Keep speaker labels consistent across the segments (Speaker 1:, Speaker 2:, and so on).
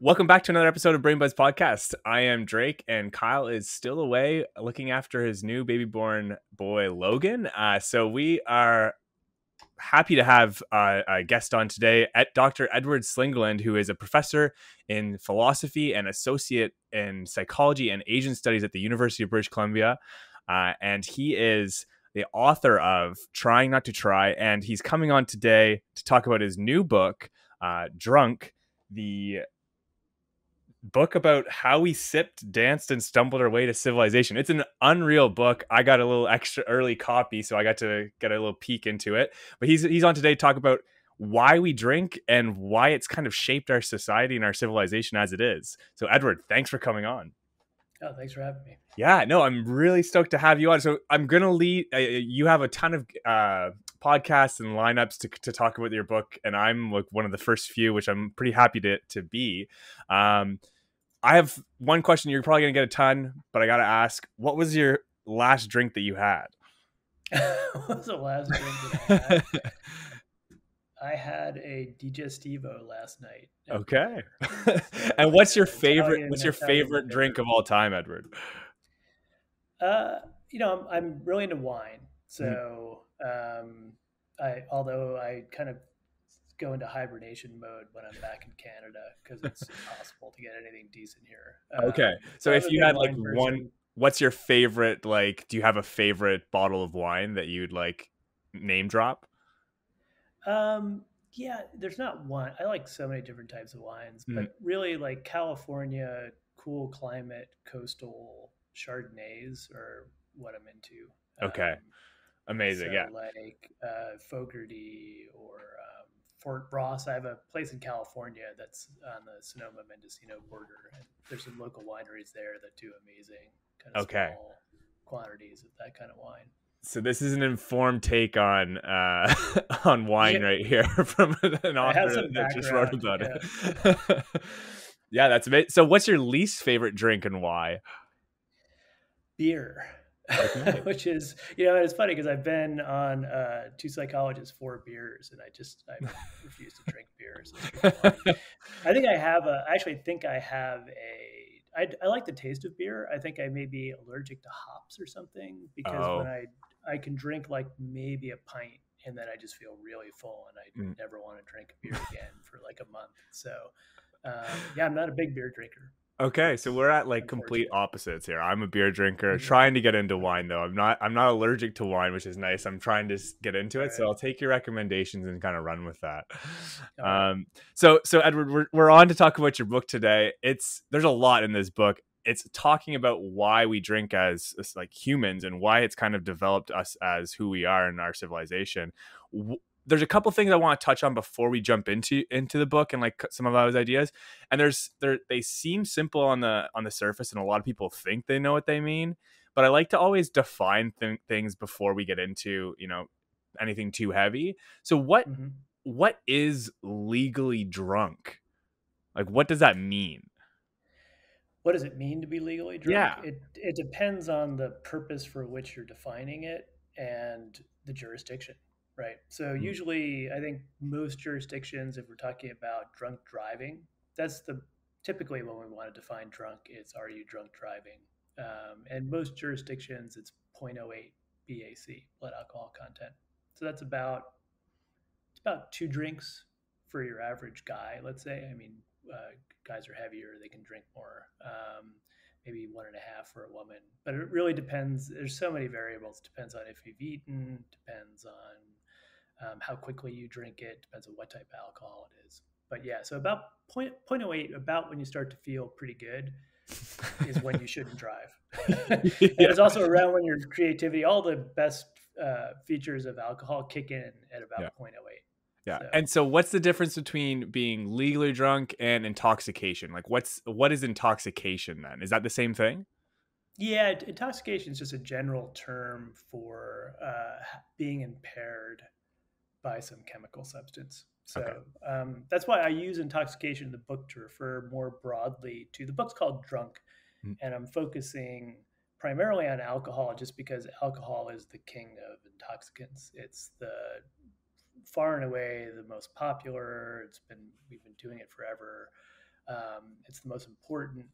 Speaker 1: Welcome back to another episode of Brain Buzz Podcast. I am Drake, and Kyle is still away looking after his new baby born boy, Logan. Uh, so we are happy to have uh, a guest on today at Dr. Edward Slingerland, who is a professor in philosophy and associate in psychology and Asian studies at the University of British Columbia. Uh, and he is the author of Trying Not to Try. And he's coming on today to talk about his new book, uh, Drunk, the book about how we sipped, danced, and stumbled our way to civilization. It's an unreal book. I got a little extra early copy, so I got to get a little peek into it. But he's he's on today to talk about why we drink and why it's kind of shaped our society and our civilization as it is. So, Edward, thanks for coming on.
Speaker 2: Oh, thanks for having me.
Speaker 1: Yeah, no, I'm really stoked to have you on. So, I'm gonna lead. Uh, you have a ton of uh, podcasts and lineups to, to talk about your book, and I'm like one of the first few, which I'm pretty happy to to be. Um, I have one question. You're probably gonna get a ton, but I gotta ask: What was your last drink that you had?
Speaker 2: what was the last drink that I had? I had a digestivo last night.
Speaker 1: Okay. and what's your favorite? Italian, what's your Italian favorite drink of all time, Edward?
Speaker 2: Uh, you know, I'm, I'm really into wine. So, mm. um, I although I kind of go into hibernation mode when I'm back in Canada because it's impossible to get anything decent here.
Speaker 1: okay, um, so if you had like person, one, what's your favorite? Like, do you have a favorite bottle of wine that you'd like name drop?
Speaker 2: Um, yeah, there's not one. I like so many different types of wines, mm. but really like California, cool climate, coastal Chardonnays are what I'm into.
Speaker 1: Okay. Um, Amazing.
Speaker 2: So
Speaker 1: yeah.
Speaker 2: Like uh, Fogarty or Fort Ross. I have a place in California that's on the Sonoma Mendocino border, and there's some local wineries there that do amazing kind of okay. small quantities of that kind of wine.
Speaker 1: So this is an informed take on uh, on wine yeah. right here from an author that just wrote about yeah. it. yeah, that's amazing. So, what's your least favorite drink and why?
Speaker 2: Beer. Which is you know it's funny because I've been on uh, two psychologists for beers and I just I refuse to drink beers. I think I have a I actually think I have a I, I like the taste of beer. I think I may be allergic to hops or something because oh. when I I can drink like maybe a pint and then I just feel really full and I mm. never want to drink a beer again for like a month. So um, yeah, I'm not a big beer drinker.
Speaker 1: Okay, so we're at like complete opposites here. I'm a beer drinker, mm-hmm. trying to get into wine though. I'm not. I'm not allergic to wine, which is nice. I'm trying to get into it, so I'll take your recommendations and kind of run with that. Um, so, so Edward, we're we're on to talk about your book today. It's there's a lot in this book. It's talking about why we drink as, as like humans and why it's kind of developed us as who we are in our civilization there's a couple things I want to touch on before we jump into into the book and like some of those ideas. And there's there they seem simple on the on the surface, and a lot of people think they know what they mean. But I like to always define th- things before we get into you know anything too heavy. So what mm-hmm. what is legally drunk? Like what does that mean?
Speaker 2: What does it mean to be legally drunk? Yeah. It it depends on the purpose for which you're defining it and the jurisdiction right? So mm-hmm. usually, I think most jurisdictions, if we're talking about drunk driving, that's the typically when we want to define drunk It's are you drunk driving? Um, and most jurisdictions, it's 0.08 BAC, blood alcohol content. So that's about it's about two drinks for your average guy. Let's say. I mean, uh, guys are heavier; they can drink more. Um, maybe one and a half for a woman. But it really depends. There's so many variables. Depends on if you've eaten. Depends on um, how quickly you drink it depends on what type of alcohol it is. But yeah, so about point, 0.08, about when you start to feel pretty good, is when you shouldn't drive. yeah. It's also around when your creativity, all the best uh, features of alcohol kick in at about yeah. 0.08.
Speaker 1: Yeah. So. And so what's the difference between being legally drunk and intoxication? Like what's what is intoxication then? Is that the same thing?
Speaker 2: Yeah, intoxication is just a general term for uh, being impaired by some chemical substance. So okay. um, that's why I use intoxication in the book to refer more broadly to the book's called Drunk, mm. and I'm focusing primarily on alcohol just because alcohol is the king of intoxicants. It's the far and away the most popular. It's been we've been doing it forever. Um, it's the most important.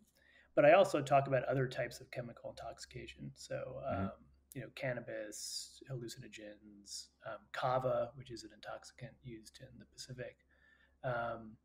Speaker 2: But I also talk about other types of chemical intoxication. So, mm-hmm. um, mm-hmm. You know, cannabis, hallucinogens, um, kava, which is an intoxicant used in the Pacific. Um,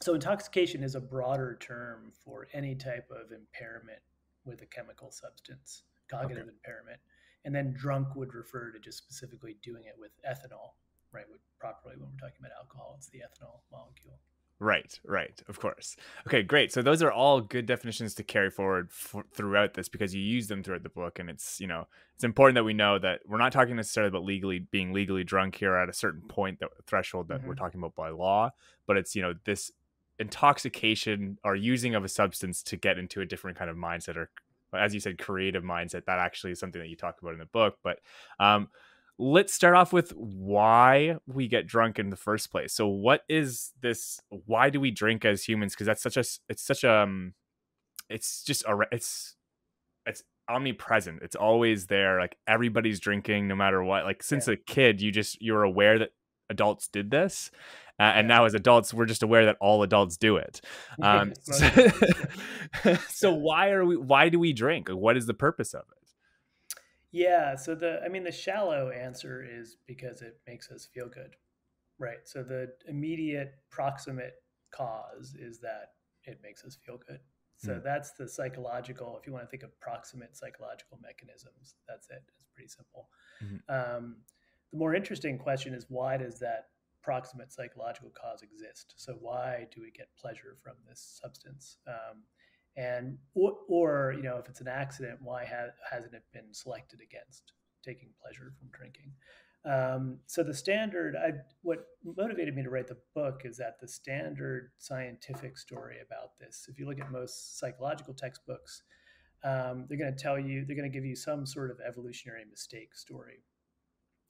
Speaker 2: so, intoxication is a broader term for any type of impairment with a chemical substance, cognitive okay. impairment. And then drunk would refer to just specifically doing it with ethanol, right? Properly, when we're talking about alcohol, it's the ethanol molecule.
Speaker 1: Right, right, of course. Okay, great. So those are all good definitions to carry forward for, throughout this because you use them throughout the book, and it's you know it's important that we know that we're not talking necessarily about legally being legally drunk here at a certain point that threshold that mm-hmm. we're talking about by law, but it's you know this intoxication or using of a substance to get into a different kind of mindset or as you said creative mindset that actually is something that you talk about in the book but um let's start off with why we get drunk in the first place. So what is this why do we drink as humans because that's such a it's such a um, it's just a it's it's omnipresent. It's always there like everybody's drinking no matter what. Like since yeah. a kid you just you're aware that adults did this. Uh, and now as adults we're just aware that all adults do it um, so, so why are we why do we drink what is the purpose of it
Speaker 2: yeah. So the, I mean, the shallow answer is because it makes us feel good, right? So the immediate proximate cause is that it makes us feel good. So mm. that's the psychological, if you want to think of proximate psychological mechanisms, that's it. It's pretty simple. Mm-hmm. Um, the more interesting question is why does that proximate psychological cause exist? So why do we get pleasure from this substance? Um, and or, or, you know if it's an accident why ha- hasn't it been selected against taking pleasure from drinking? Um, so the standard I, what motivated me to write the book is that the standard scientific story about this if you look at most psychological textbooks um, they're going to tell you they're going to give you some sort of evolutionary mistake story.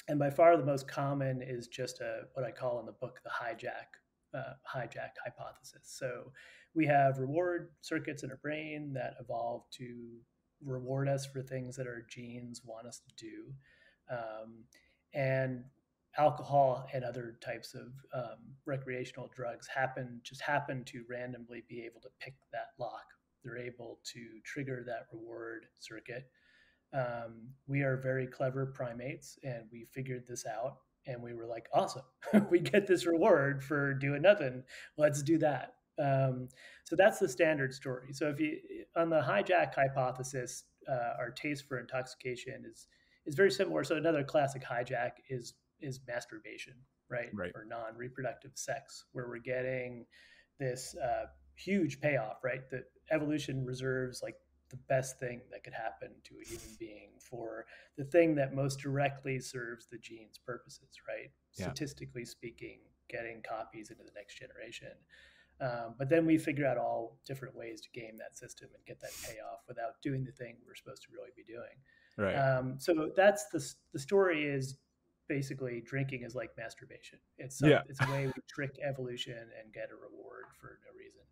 Speaker 2: And by far the most common is just a what i call in the book the hijack uh, hijacked hypothesis. So we have reward circuits in our brain that evolve to reward us for things that our genes want us to do. Um, and alcohol and other types of um, recreational drugs happen just happen to randomly be able to pick that lock. They're able to trigger that reward circuit. Um, we are very clever primates, and we figured this out. And we were like, awesome, we get this reward for doing nothing. Let's do that. Um, so that's the standard story. So if you on the hijack hypothesis, uh, our taste for intoxication is is very similar. So another classic hijack is is masturbation, right?
Speaker 1: Right.
Speaker 2: Or non-reproductive sex, where we're getting this uh, huge payoff, right? That evolution reserves like the best thing that could happen to a human being for the thing that most directly serves the gene's purposes, right? Yeah. Statistically speaking, getting copies into the next generation. Um, but then we figure out all different ways to game that system and get that payoff without doing the thing we're supposed to really be doing.
Speaker 1: Right.
Speaker 2: Um, so that's the the story is basically drinking is like masturbation. It's some, yeah. it's a way we trick evolution and get a reward for no reason.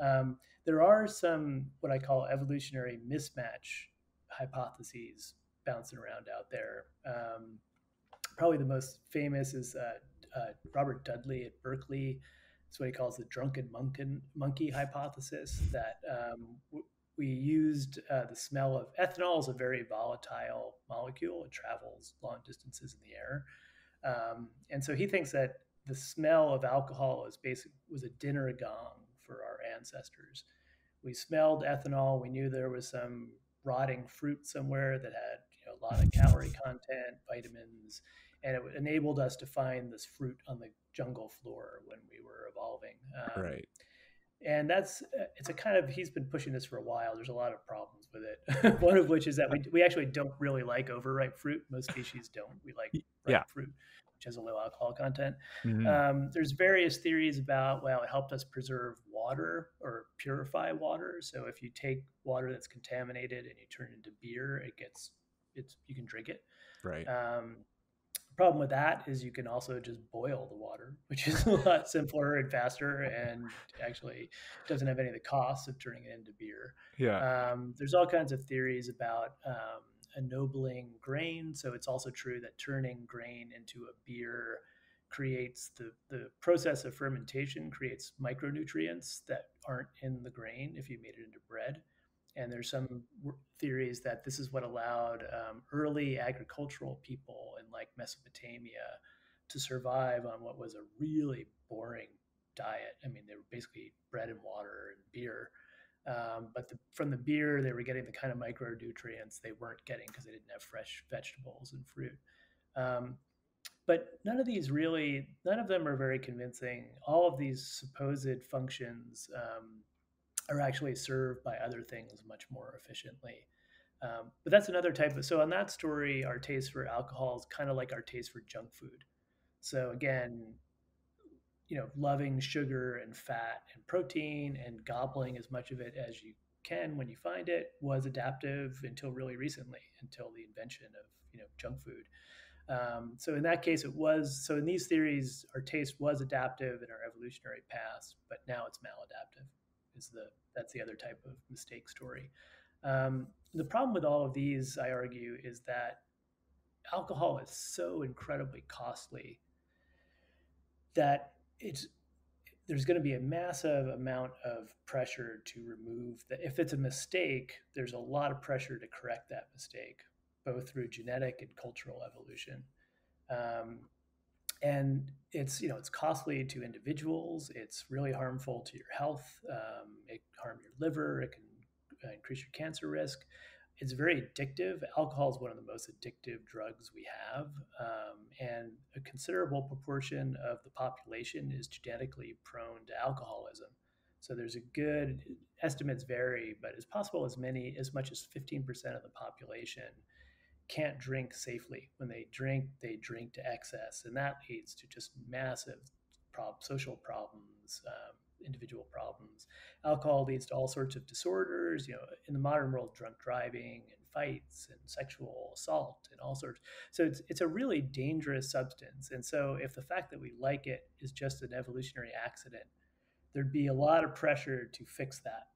Speaker 2: Um, there are some what I call evolutionary mismatch hypotheses bouncing around out there. Um, probably the most famous is uh, uh, Robert Dudley at Berkeley it's what he calls the drunken monkey, monkey hypothesis that um, we used uh, the smell of ethanol is a very volatile molecule. It travels long distances in the air. Um, and so he thinks that the smell of alcohol is basic, was a dinner gong for our ancestors. We smelled ethanol. We knew there was some rotting fruit somewhere that had you know, a lot of calorie content, vitamins, and it enabled us to find this fruit on the jungle floor when we were evolving.
Speaker 1: Um, right.
Speaker 2: And that's uh, it's a kind of he's been pushing this for a while. There's a lot of problems with it. One of which is that we we actually don't really like overripe fruit. Most species don't. We like ripe yeah. fruit, which has a low alcohol content. Mm-hmm. Um, there's various theories about well, it helped us preserve water or purify water. So if you take water that's contaminated and you turn it into beer, it gets it's you can drink it.
Speaker 1: Right.
Speaker 2: Um, problem with that is you can also just boil the water, which is a lot simpler and faster, and actually doesn't have any of the costs of turning it into beer.
Speaker 1: Yeah.
Speaker 2: Um, there's all kinds of theories about um, ennobling grain. So it's also true that turning grain into a beer creates the, the process of fermentation creates micronutrients that aren't in the grain if you made it into bread. And there's some theories that this is what allowed um, early agricultural people in like Mesopotamia to survive on what was a really boring diet. I mean, they were basically bread and water and beer. Um, but the, from the beer, they were getting the kind of micronutrients they weren't getting because they didn't have fresh vegetables and fruit. Um, but none of these really, none of them are very convincing. All of these supposed functions um, are actually served by other things much more efficiently. Um, but that's another type of. So on that story, our taste for alcohol is kind of like our taste for junk food. So again, you know, loving sugar and fat and protein and gobbling as much of it as you can when you find it was adaptive until really recently, until the invention of you know junk food. Um, so in that case, it was. So in these theories, our taste was adaptive in our evolutionary past, but now it's maladaptive. Is the that's the other type of mistake story. Um, the problem with all of these, I argue, is that alcohol is so incredibly costly that it's there's going to be a massive amount of pressure to remove that if it's a mistake there's a lot of pressure to correct that mistake both through genetic and cultural evolution um, and it's you know it's costly to individuals it's really harmful to your health um, it harm your liver it can uh, increase your cancer risk it's very addictive. Alcohol is one of the most addictive drugs we have, um, and a considerable proportion of the population is genetically prone to alcoholism. So there's a good estimates vary, but it's possible as many as much as 15% of the population can't drink safely. When they drink, they drink to excess, and that leads to just massive prob- social problems, um, individual problems. Alcohol leads to all sorts of disorders, you know, in the modern world, drunk driving and fights and sexual assault and all sorts. So it's it's a really dangerous substance. And so if the fact that we like it is just an evolutionary accident, there'd be a lot of pressure to fix that.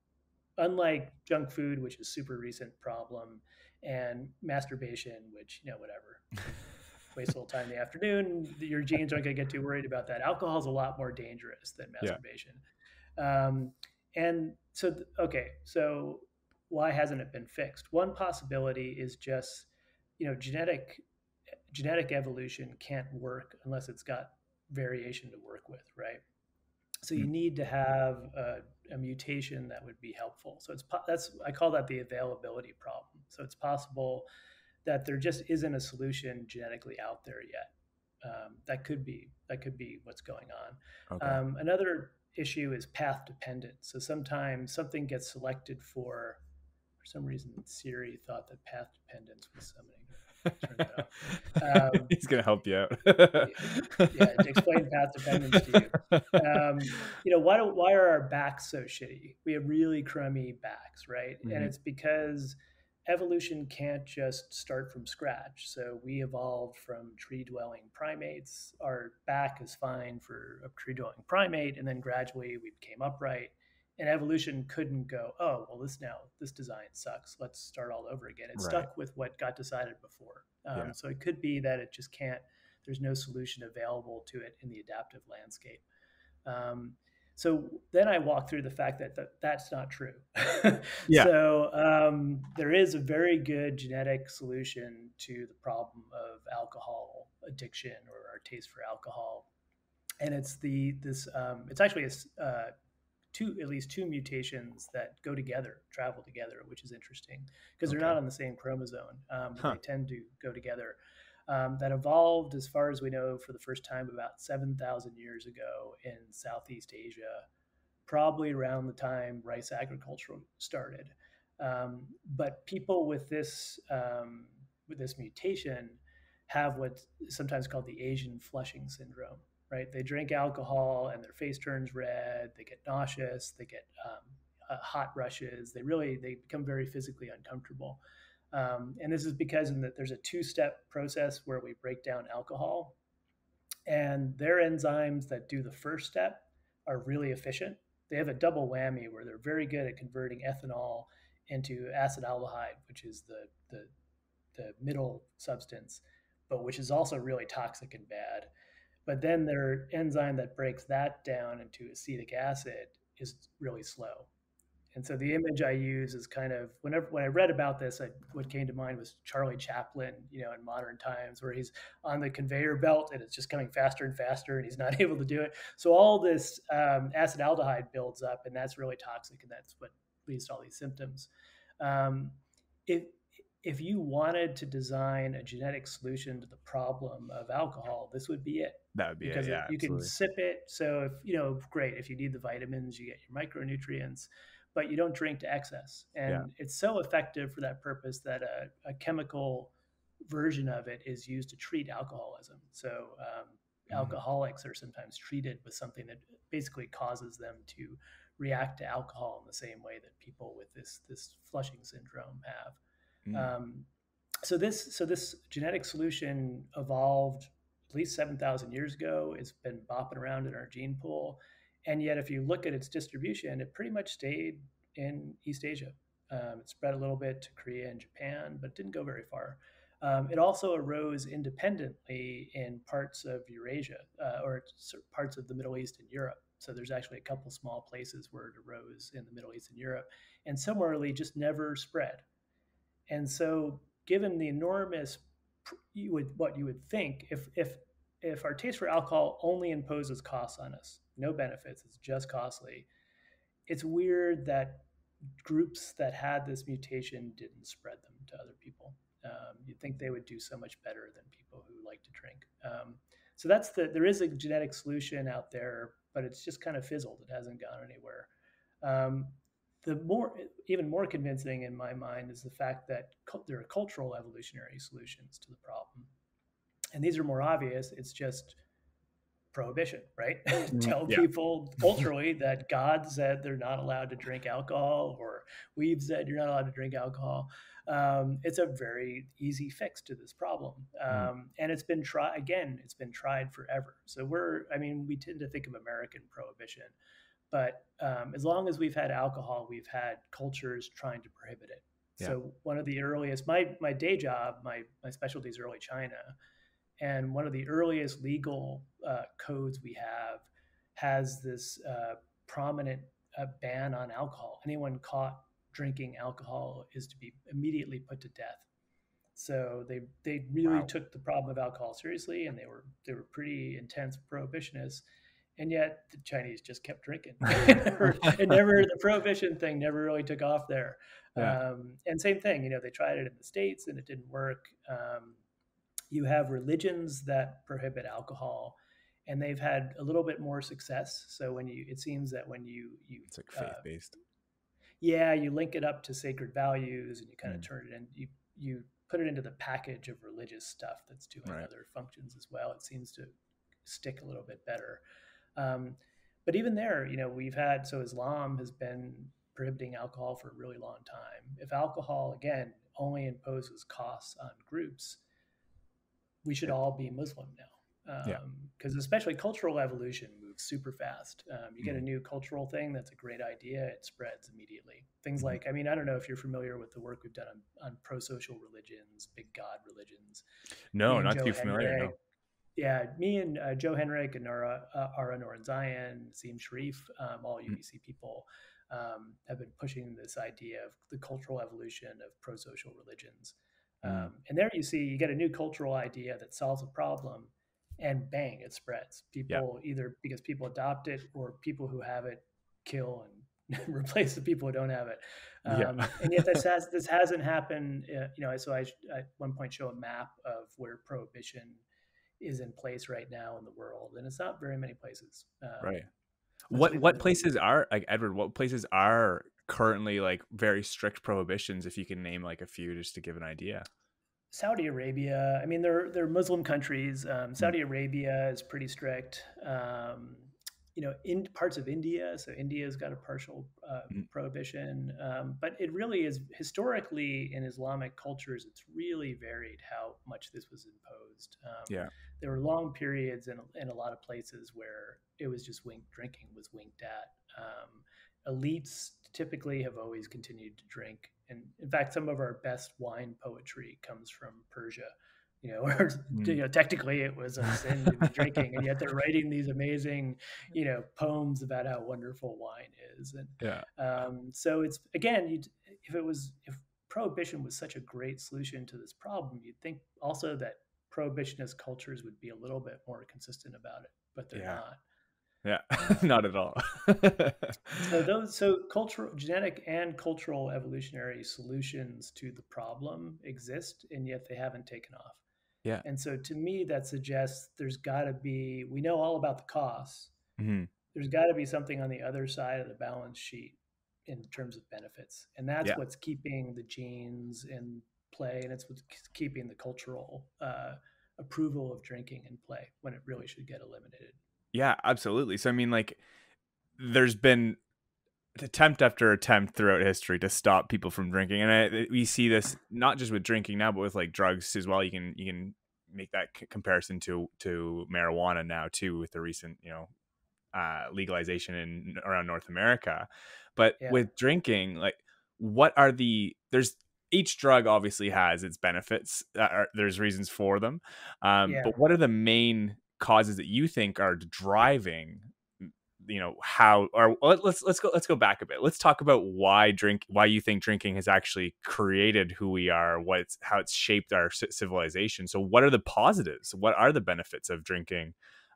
Speaker 2: Unlike junk food, which is super recent problem, and masturbation, which, you know, whatever. waste a little time in the afternoon. Your genes aren't going to get too worried about that. Alcohol is a lot more dangerous than masturbation. Yeah. Um, and so, okay, so why hasn't it been fixed? One possibility is just, you know, genetic genetic evolution can't work unless it's got variation to work with, right? So you hmm. need to have a, a, mutation that would be helpful. So it's that's I call that the availability problem. So it's possible that there just isn't a solution genetically out there yet. Um, that could be that could be what's going on. Okay. Um, another issue is path dependent. So sometimes something gets selected for for some reason Siri thought that path dependence was something.
Speaker 1: Um, He's gonna help you out.
Speaker 2: yeah, to explain path dependence to you. Um, you know, why do, why are our backs so shitty? We have really crummy backs, right? Mm-hmm. And it's because evolution can't just start from scratch. So we evolved from tree dwelling primates. Our back is fine for a tree dwelling primate, and then gradually we became upright. And evolution couldn't go, oh, well, this now, this design sucks. Let's start all over again. It right. stuck with what got decided before. Um, yeah. So it could be that it just can't, there's no solution available to it in the adaptive landscape. Um, so then I walk through the fact that, that that's not true. yeah. So um, there is a very good genetic solution to the problem of alcohol addiction or our taste for alcohol, and it's the this um, it's actually a, uh, two at least two mutations that go together, travel together, which is interesting because okay. they're not on the same chromosome. Um, huh. They tend to go together um, that evolved, as far as we know, for the first time about 7,000 years ago in Southeast Asia, probably around the time rice agriculture started. Um, but people with this um, with this mutation have what's sometimes called the Asian flushing syndrome. Right? They drink alcohol and their face turns red. They get nauseous. They get um, uh, hot rushes. They really they become very physically uncomfortable. Um, and this is because in the, there's a two-step process where we break down alcohol, and their enzymes that do the first step are really efficient. They have a double whammy where they're very good at converting ethanol into acetaldehyde, which is the the, the middle substance, but which is also really toxic and bad. But then their enzyme that breaks that down into acetic acid is really slow. And so the image I use is kind of whenever when I read about this, I, what came to mind was Charlie Chaplin, you know, in modern times, where he's on the conveyor belt and it's just coming faster and faster, and he's not able to do it. So all this um, acetaldehyde builds up, and that's really toxic, and that's what leads to all these symptoms. Um, if if you wanted to design a genetic solution to the problem of alcohol, this would be it.
Speaker 1: That would be because it. Yeah,
Speaker 2: you absolutely. can sip it. So if you know, great. If you need the vitamins, you get your micronutrients but you don't drink to excess. And yeah. it's so effective for that purpose that a, a, chemical version of it is used to treat alcoholism. So um, mm-hmm. alcoholics are sometimes treated with something that basically causes them to react to alcohol in the same way that people with this this flushing syndrome have. Mm. Um, so this so this genetic solution evolved at least seven thousand years ago. It's been bopping around in our gene pool, and yet, if you look at its distribution, it pretty much stayed in East Asia. Um, it spread a little bit to Korea and Japan, but didn't go very far. Um, it also arose independently in parts of Eurasia uh, or parts of the Middle East and Europe. So there's actually a couple small places where it arose in the Middle East and Europe, and similarly just never spread. And so, given the enormous, you would what you would think if if if our taste for alcohol only imposes costs on us, no benefits, it's just costly. It's weird that groups that had this mutation didn't spread them to other people. Um, you'd think they would do so much better than people who like to drink. Um, so that's the there is a genetic solution out there, but it's just kind of fizzled. It hasn't gone anywhere. Um, the more even more convincing in my mind is the fact that there are cultural evolutionary solutions to the problem and these are more obvious. It's just prohibition, right? Mm-hmm. Tell yeah. people culturally that God said they're not allowed to drink alcohol, or we've said you're not allowed to drink alcohol. Um, it's a very easy fix to this problem, mm. um, mm. and it's been tried again. It's been tried forever. So we're, I mean, we tend to think of American prohibition, but um, as long as we've had alcohol, we've had cultures trying to prohibit it. Yeah. So one of the earliest, my my day job, my my specialty is early China. And one of the earliest legal uh, codes we have has this uh, prominent uh, ban on alcohol. Anyone caught drinking alcohol is to be immediately put to death. So they they really wow. took the problem of alcohol seriously, and they were they were pretty intense prohibitionists. And yet the Chinese just kept drinking. it, never, the prohibition thing never really took off there. Yeah. Um, and same thing, you know, they tried it in the states and it didn't work. Um, you have religions that prohibit alcohol and they've had a little bit more success so when you it seems that when you you
Speaker 1: it's like faith based uh,
Speaker 2: yeah you link it up to sacred values and you kind of mm. turn it in you you put it into the package of religious stuff that's doing right. other functions as well it seems to stick a little bit better um, but even there you know we've had so islam has been prohibiting alcohol for a really long time if alcohol again only imposes costs on groups we should all be Muslim now. Because um, especially cultural evolution moves super fast. Um, you get a mm-hmm. new cultural thing that's a great idea, it spreads immediately. Things mm-hmm. like, I mean, I don't know if you're familiar with the work we've done on, on pro social religions, big God religions.
Speaker 1: No, not Joe too familiar. no.
Speaker 2: Yeah, me and uh, Joe Henrich and Ara, uh, Ara Zion, Naseem Shariff, um, all UBC mm-hmm. people, um, have been pushing this idea of the cultural evolution of pro social religions. Mm. Um, and there you see you get a new cultural idea that solves a problem, and bang, it spreads. People yeah. either because people adopt it or people who have it kill and replace the people who don't have it. Um, yeah. and yet this has this hasn't happened. Uh, you know, so I at one point show a map of where prohibition is in place right now in the world, and it's not very many places.
Speaker 1: Um, right. What what places are like Edward? What places are currently like very strict prohibitions if you can name like a few just to give an idea
Speaker 2: saudi arabia i mean they're they're muslim countries um, hmm. saudi arabia is pretty strict um, you know in parts of india so india's got a partial uh, mm. prohibition um, but it really is historically in islamic cultures it's really varied how much this was imposed um,
Speaker 1: yeah
Speaker 2: there were long periods in, in a lot of places where it was just wink drinking was winked at um, elites typically have always continued to drink. And in fact, some of our best wine poetry comes from Persia, you know, or mm. you know, technically it was a sin to be drinking, and yet they're writing these amazing, you know, poems about how wonderful wine is, and
Speaker 1: yeah.
Speaker 2: Um, so it's again, if it was if prohibition was such a great solution to this problem, you'd think also that prohibitionist cultures would be a little bit more consistent about it, but they're
Speaker 1: yeah.
Speaker 2: not.
Speaker 1: Yeah, not at all.
Speaker 2: so those so cultural genetic and cultural evolutionary solutions to the problem exist and yet they haven't taken off.
Speaker 1: Yeah.
Speaker 2: And so to me that suggests there's got to be we know all about the costs.
Speaker 1: Mm-hmm.
Speaker 2: There's got to be something on the other side of the balance sheet in terms of benefits. And that's yeah. what's keeping the genes in play and it's what's keeping the cultural uh, approval of drinking in play when it really should get eliminated.
Speaker 1: Yeah, absolutely. So I mean like there's been attempt after attempt throughout history to stop people from drinking and I, we see this not just with drinking now but with like drugs as well you can you can make that c- comparison to to marijuana now too with the recent you know uh, legalization in around North America but yeah. with drinking like what are the there's each drug obviously has its benefits are, there's reasons for them um, yeah. but what are the main causes that you think are driving you know how or let's let's go let's go back a bit let's talk about why drink why you think drinking has actually created who we are what it's how it's shaped our civilization so what are the positives what are the benefits of drinking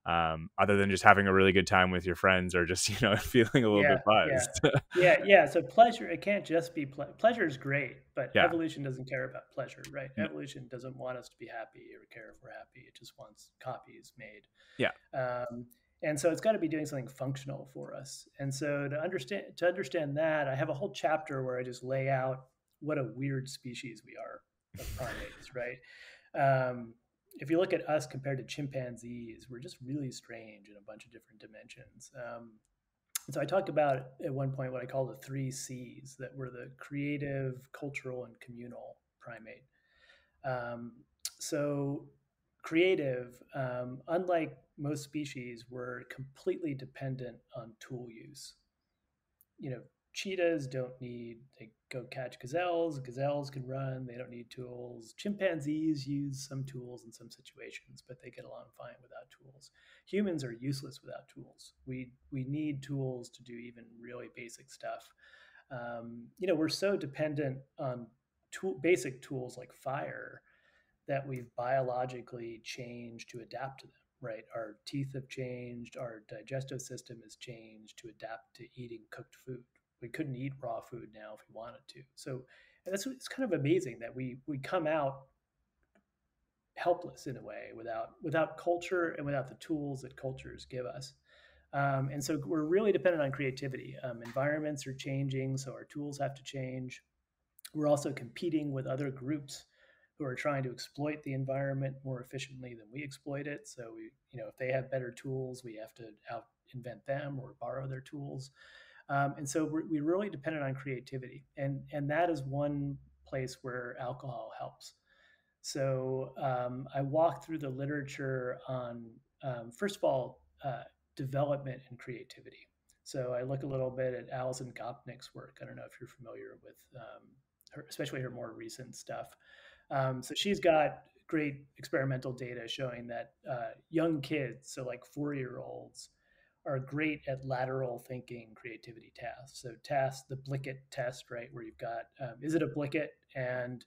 Speaker 1: um, other than just having a really good time with your friends or just you know feeling a little
Speaker 2: yeah,
Speaker 1: bit buzzed.
Speaker 2: Yeah. yeah, yeah. So pleasure, it can't just be ple- pleasure is great, but yeah. evolution doesn't care about pleasure, right? Mm-hmm. Evolution doesn't want us to be happy or care if we're happy. It just wants copies made.
Speaker 1: Yeah.
Speaker 2: Um, and so it's got to be doing something functional for us. And so to understand to understand that, I have a whole chapter where I just lay out what a weird species we are of primates, right? Um, if you look at us compared to chimpanzees, we're just really strange in a bunch of different dimensions. Um, so I talked about at one point what I call the three C's that were the creative, cultural, and communal primate. Um, so creative, um, unlike most species, were completely dependent on tool use. You know, cheetahs don't need they go catch gazelles gazelles can run they don't need tools. Chimpanzees use some tools in some situations but they get along fine without tools. Humans are useless without tools. We we need tools to do even really basic stuff. Um, you know we're so dependent on tool, basic tools like fire that we've biologically changed to adapt to them right our teeth have changed our digestive system has changed to adapt to eating cooked food we couldn't eat raw food now if we wanted to. So that's it's kind of amazing that we we come out helpless in a way without without culture and without the tools that cultures give us. Um, and so we're really dependent on creativity. Um, environments are changing, so our tools have to change. We're also competing with other groups who are trying to exploit the environment more efficiently than we exploit it. So we, you know, if they have better tools, we have to out invent them or borrow their tools. Um, and so we're, we really dependent on creativity, and and that is one place where alcohol helps. So um, I walk through the literature on um, first of all uh, development and creativity. So I look a little bit at Alison Gopnik's work. I don't know if you're familiar with um, her, especially her more recent stuff. Um, so she's got great experimental data showing that uh, young kids, so like four year olds, are great at lateral thinking creativity tasks. So tasks, the Blicket test, right, where you've got um, is it a Blicket and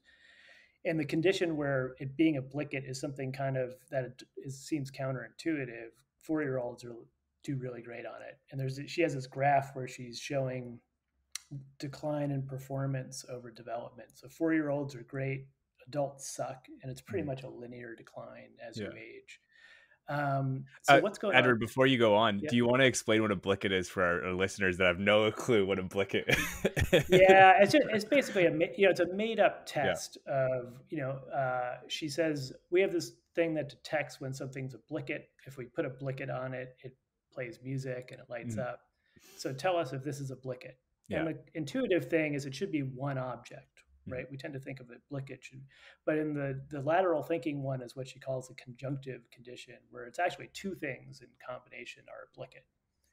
Speaker 2: and the condition where it being a Blicket is something kind of that is, seems counterintuitive. Four year olds are do really great on it, and there's she has this graph where she's showing decline in performance over development. So four year olds are great, adults suck, and it's pretty mm-hmm. much a linear decline as yeah. you age. Um, so uh, what's going
Speaker 1: Edward,
Speaker 2: on?
Speaker 1: before you go on, yeah. do you want to explain what a blicket is for our, our listeners that have no clue what a blicket
Speaker 2: is? yeah, it's just, it's basically a you know it's a made up test yeah. of you know uh, she says we have this thing that detects when something's a blicket. If we put a blicket on it, it plays music and it lights mm. up. So tell us if this is a blicket. Yeah. And the intuitive thing is it should be one object. Right? We tend to think of it blickage, but in the the lateral thinking one is what she calls a conjunctive condition, where it's actually two things in combination are a blicket,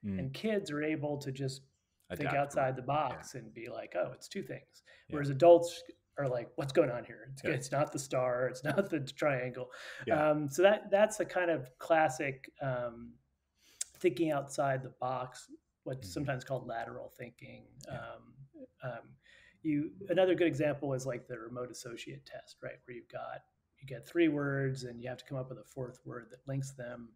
Speaker 2: mm. and kids are able to just Adapt think outside the box yeah. and be like, oh, it's two things. Yeah. Whereas adults are like, what's going on here? It's, yeah. it's not the star, it's not the triangle. Um, so that that's a kind of classic um, thinking outside the box, what's mm-hmm. sometimes called lateral thinking. Um, um, you another good example is like the remote associate test, right? Where you've got you get three words and you have to come up with a fourth word that links them.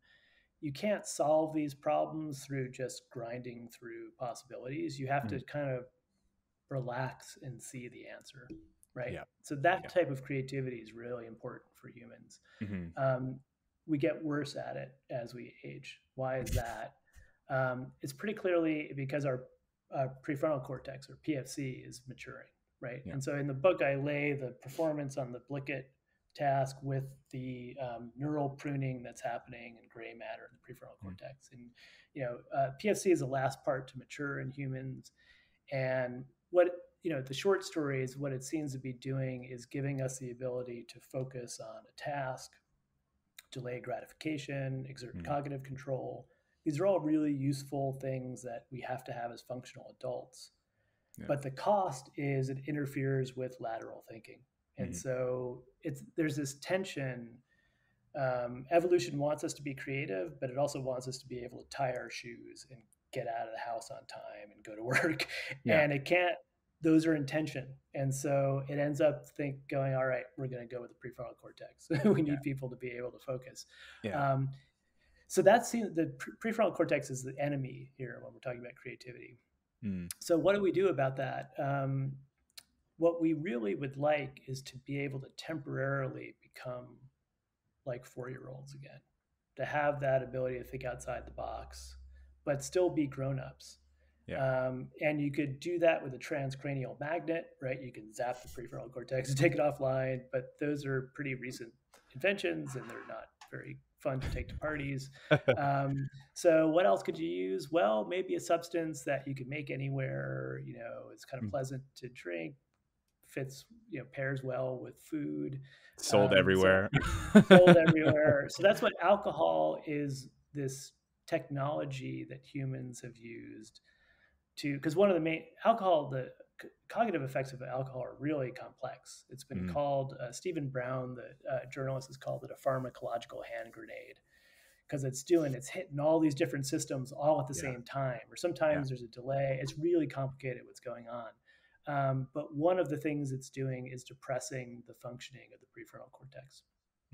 Speaker 2: You can't solve these problems through just grinding through possibilities. You have mm-hmm. to kind of relax and see the answer right? Yeah. So that yeah. type of creativity is really important for humans. Mm-hmm. Um, we get worse at it as we age. Why is that? Um, it's pretty clearly because our uh, prefrontal cortex or PFC is maturing, right? Yeah. And so in the book, I lay the performance on the Blicket task with the um, neural pruning that's happening in gray matter in the prefrontal mm-hmm. cortex. And you know, uh, PFC is the last part to mature in humans. And what you know, the short story is what it seems to be doing is giving us the ability to focus on a task, delay gratification, exert mm. cognitive control. These are all really useful things that we have to have as functional adults. Yeah. But the cost is it interferes with lateral thinking. And mm. so it's there's this tension. Um, evolution wants us to be creative, but it also wants us to be able to tie our shoes and get out of the house on time and go to work. Yeah. And it can't those are intention. And so it ends up think going, all right, we're going to go with the prefrontal cortex. we need yeah. people to be able to focus. Yeah. Um, so that's the prefrontal cortex is the enemy here when we're talking about creativity. Mm. So what do we do about that? Um, what we really would like is to be able to temporarily become like four year olds again, to have that ability to think outside the box, but still be grown ups. Yeah. Um, and you could do that with a transcranial magnet, right? You can zap the prefrontal cortex and take it offline, but those are pretty recent inventions and they're not very fun to take to parties. um, so what else could you use? Well, maybe a substance that you can make anywhere, you know, it's kind of mm. pleasant to drink, fits, you know, pairs well with food.
Speaker 1: Sold um, everywhere.
Speaker 2: So sold everywhere. So that's what alcohol is this technology that humans have used to because one of the main alcohol the c- cognitive effects of alcohol are really complex it's been mm-hmm. called uh, stephen braun the uh, journalist has called it a pharmacological hand grenade because it's doing it's hitting all these different systems all at the yeah. same time or sometimes yeah. there's a delay it's really complicated what's going on um, but one of the things it's doing is depressing the functioning of the prefrontal cortex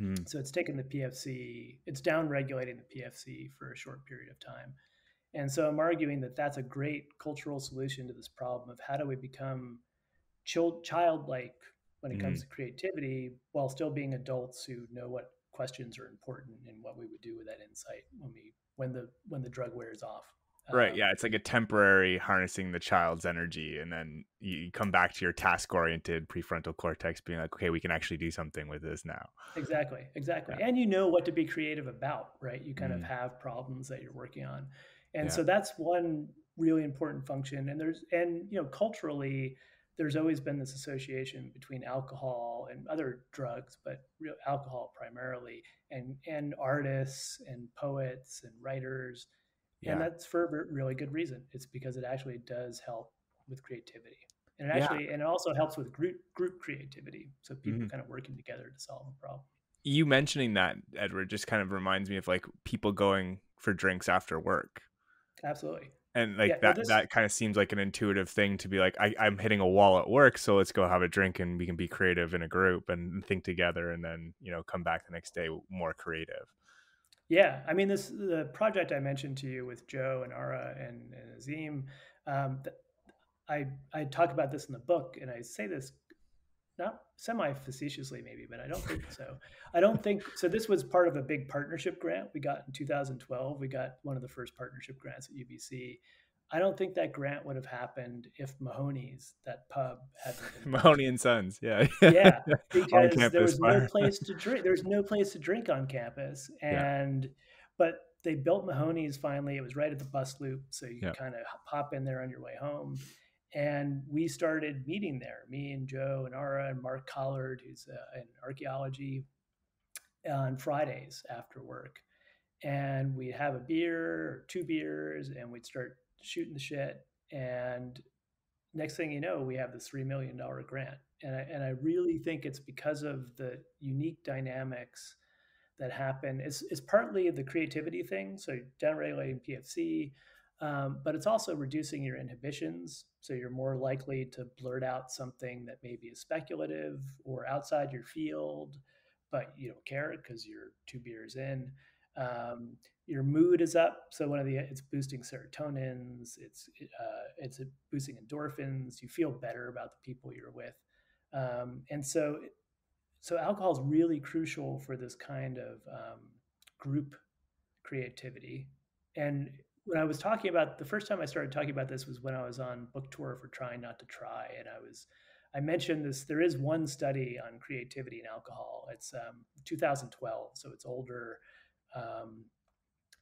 Speaker 2: mm. so it's taking the pfc it's down regulating the pfc for a short period of time and so I'm arguing that that's a great cultural solution to this problem of how do we become child- childlike when it mm-hmm. comes to creativity while still being adults who know what questions are important and what we would do with that insight when we when the when the drug wears off.
Speaker 1: Right. Um, yeah. It's like a temporary harnessing the child's energy. And then you come back to your task oriented prefrontal cortex being like, okay, we can actually do something with this now.
Speaker 2: Exactly. Exactly. Yeah. And you know what to be creative about, right? You kind mm. of have problems that you're working on and yeah. so that's one really important function and there's and you know culturally there's always been this association between alcohol and other drugs but real alcohol primarily and and artists and poets and writers yeah. and that's for a really good reason it's because it actually does help with creativity and it actually yeah. and it also helps with group group creativity so people mm-hmm. kind of working together to solve a problem
Speaker 1: you mentioning that edward just kind of reminds me of like people going for drinks after work
Speaker 2: Absolutely.
Speaker 1: And like yeah, that, this... that kind of seems like an intuitive thing to be like, I, I'm hitting a wall at work, so let's go have a drink and we can be creative in a group and think together, and then you know come back the next day more creative.
Speaker 2: Yeah, I mean this the project I mentioned to you with Joe and Ara and, and Azim. Um, I I talk about this in the book, and I say this not semi facetiously maybe but i don't think so. I don't think so this was part of a big partnership grant we got in 2012 we got one of the first partnership grants at ubc i don't think that grant would have happened if mahony's that pub had
Speaker 1: mahony and sons yeah.
Speaker 2: Yeah because there was no place to drink there's no place to drink on campus. And yeah. but they built mahony's finally. It was right at the bus loop so you yeah. kind of pop in there on your way home and we started meeting there, me and Joe and Ara and Mark Collard, who's uh, in archaeology, on Fridays after work. And we'd have a beer or two beers and we'd start shooting the shit. And next thing you know, we have this $3 million grant. And I, and I really think it's because of the unique dynamics that happen. It's, it's partly the creativity thing, so downregulating PFC, um, but it's also reducing your inhibitions. So you're more likely to blurt out something that maybe is speculative or outside your field, but you don't care because you're two beers in. Um, your mood is up. So one of the it's boosting serotonins. It's uh, it's boosting endorphins. You feel better about the people you're with, um, and so so alcohol is really crucial for this kind of um, group creativity. And when I was talking about the first time I started talking about this was when I was on book tour for Trying Not to Try, and I was I mentioned this. There is one study on creativity and alcohol. It's um, 2012, so it's older. Um,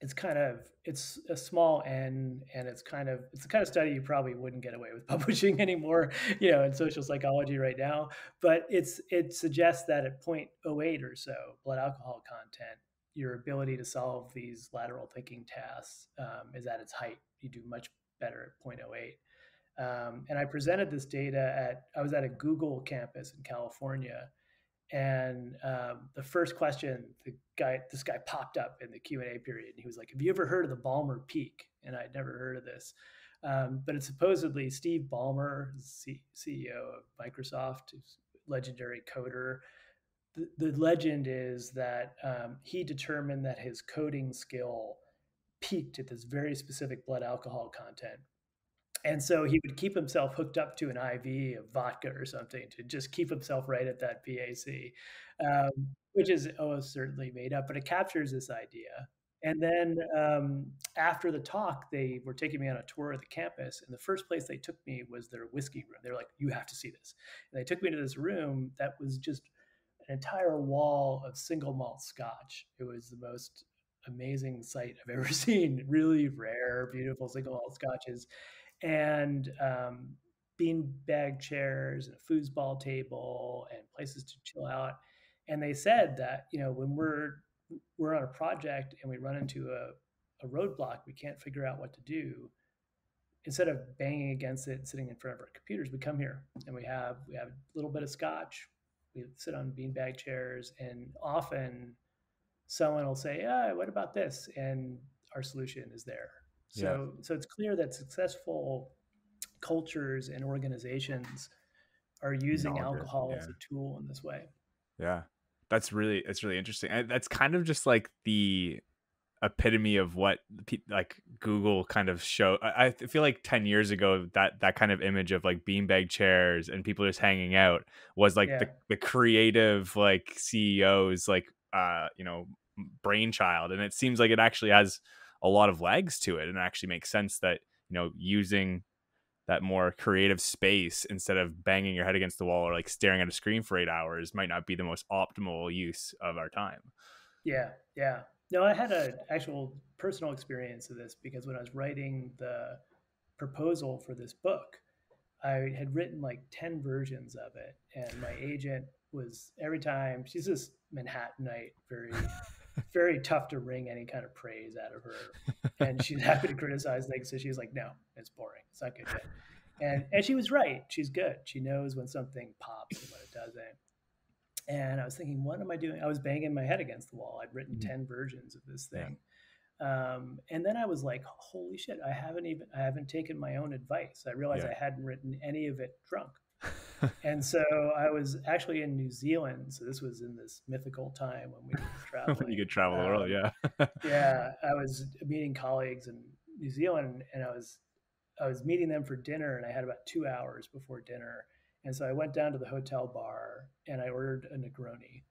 Speaker 2: it's kind of it's a small n and it's kind of it's the kind of study you probably wouldn't get away with publishing anymore you know in social psychology right now but it's it suggests that at 0.08 or so blood alcohol content your ability to solve these lateral thinking tasks um, is at its height. You do much better at 0.08 um, and i presented this data at i was at a google campus in california and um, the first question the guy this guy popped up in the q&a period and he was like have you ever heard of the Ballmer peak? And i'd never heard of this. Um, but it's supposedly steve ballmer C- ceo of microsoft legendary coder the, legend is that um, he determined that his coding skill peaked at this very specific blood alcohol content and so he would keep himself hooked up to an IV of vodka or something to just keep himself right at that PAC, um, which is oh certainly made up, but it captures this idea. And then um, after the talk, they were taking me on a tour of the campus, and the first place they took me was their whiskey room. They were like, "You have to see this." And they took me to this room that was just entire wall of single malt Scotch. It was the most amazing sight I've ever seen. Really rare, beautiful single malt scotches and um, bean bag chairs and a foosball table and places to chill out. And they said that you know when we're we're on a project and we run into a, a roadblock, we can't figure out what to do. Instead of banging against it sitting in front of our computers, we come here and we have we have a little bit of scotch. We sit on beanbag chairs, and often someone will say, "Yeah, what about this?" And our solution is there so, yeah. so it's clear that successful cultures and organizations are using alcohol yeah. as a tool in this way.
Speaker 1: Yeah, that's really it's really interesting. And that's kind of just like the epitome of what like Google kind of show. I, I feel like ten years ago that that kind of image of like beanbag chairs and people just hanging out was like yeah. the the creative like CEOs like uh you know brainchild, and it seems like it actually has a lot of legs to it and it actually makes sense that you know using that more creative space instead of banging your head against the wall or like staring at a screen for eight hours might not be the most optimal use of our time
Speaker 2: yeah yeah no i had an actual personal experience of this because when i was writing the proposal for this book i had written like 10 versions of it and my agent was every time she's this manhattanite very very tough to wring any kind of praise out of her. And she's happy to criticize things. So she was like, no, it's boring. It's not good yet. And, and she was right. She's good. She knows when something pops and when it doesn't. And I was thinking, what am I doing? I was banging my head against the wall. I'd written mm-hmm. 10 versions of this thing. Yeah. Um, and then I was like, holy shit, I haven't even, I haven't taken my own advice. I realized yeah. I hadn't written any of it drunk and so I was actually in New Zealand. So this was in this mythical time when we were traveling.
Speaker 1: you could travel the world, yeah.
Speaker 2: yeah, I was meeting colleagues in New Zealand, and I was I was meeting them for dinner, and I had about two hours before dinner. And so I went down to the hotel bar and I ordered a Negroni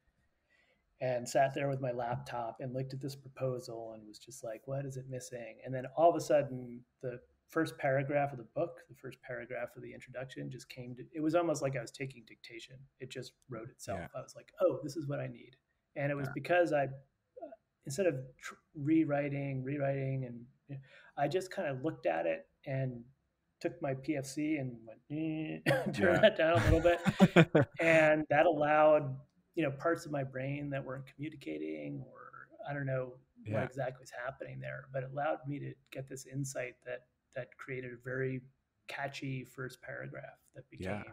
Speaker 2: and sat there with my laptop and looked at this proposal and was just like, what is it missing? And then all of a sudden, the first paragraph of the book, the first paragraph of the introduction just came to, it was almost like I was taking dictation. It just wrote itself. Yeah. I was like, oh, this is what I need. And it was yeah. because I, uh, instead of tr- rewriting, rewriting, and I just kind of looked at it and took my PFC and went, eh, turned yeah. that down a little bit. and that allowed, you know, parts of my brain that weren't communicating or I don't know what exactly was happening there, but it allowed me to get this insight that that created a very catchy first paragraph that became yeah.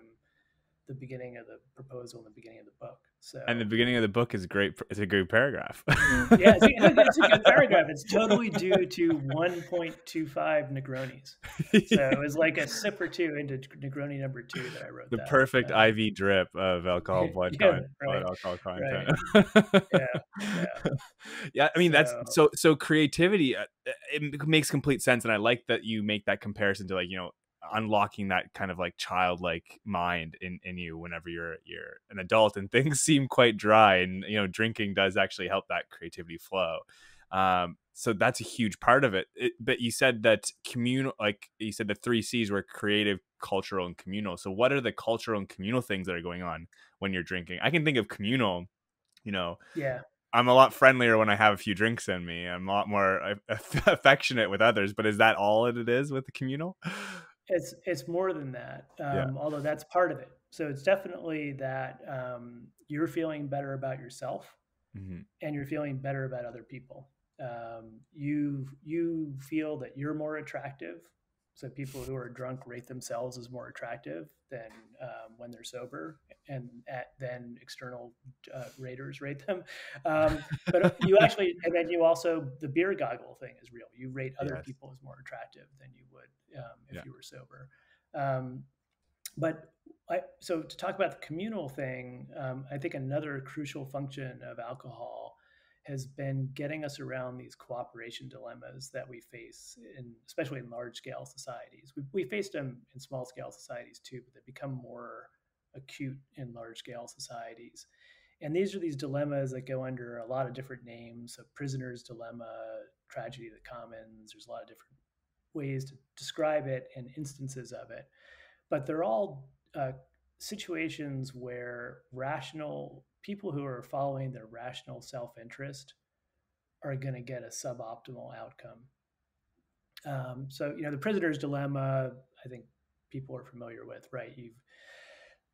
Speaker 2: the beginning of the proposal and the beginning of the book. So
Speaker 1: and the beginning of the book is great. It's a good paragraph.
Speaker 2: yeah, it's a, it's a, good paragraph. It's totally due to 1.25 Negronis. So it was like a sip or two into Negroni number two that I wrote.
Speaker 1: The
Speaker 2: that.
Speaker 1: perfect
Speaker 2: uh,
Speaker 1: IV drip of alcohol blood,
Speaker 2: yeah,
Speaker 1: con-
Speaker 2: right,
Speaker 1: blood alcohol content.
Speaker 2: Right. yeah, yeah.
Speaker 1: yeah, I mean so, that's so so creativity. Uh, it makes complete sense, and I like that you make that comparison to like you know unlocking that kind of like childlike mind in in you whenever you're you're an adult and things seem quite dry and you know drinking does actually help that creativity flow um so that's a huge part of it. it but you said that communal like you said the three c's were creative cultural and communal so what are the cultural and communal things that are going on when you're drinking i can think of communal you know
Speaker 2: yeah
Speaker 1: I'm a lot friendlier when I have a few drinks in me. I'm a lot more affectionate with others. But is that all that it is with the communal?
Speaker 2: It's it's more than that. Um, yeah. Although that's part of it. So it's definitely that um, you're feeling better about yourself, mm-hmm. and you're feeling better about other people. Um, you you feel that you're more attractive. So people who are drunk rate themselves as more attractive than um, when they're sober, and at, then external uh, raters rate them. Um, but you actually, and then you also the beer goggle thing is real. You rate other yes. people as more attractive than you would um, if yeah. you were sober. Um, but I, so to talk about the communal thing, um, I think another crucial function of alcohol has been getting us around these cooperation dilemmas that we face, in, especially in large scale societies. We, we faced them in small scale societies too, but they become more acute in large scale societies. And these are these dilemmas that go under a lot of different names. So, prisoner's dilemma, tragedy of the commons. There's a lot of different ways to describe it and instances of it, but they're all uh, situations where rational people who are following their rational self-interest are going to get a suboptimal outcome. Um, so, you know, the prisoner's dilemma, I think people are familiar with, right? You've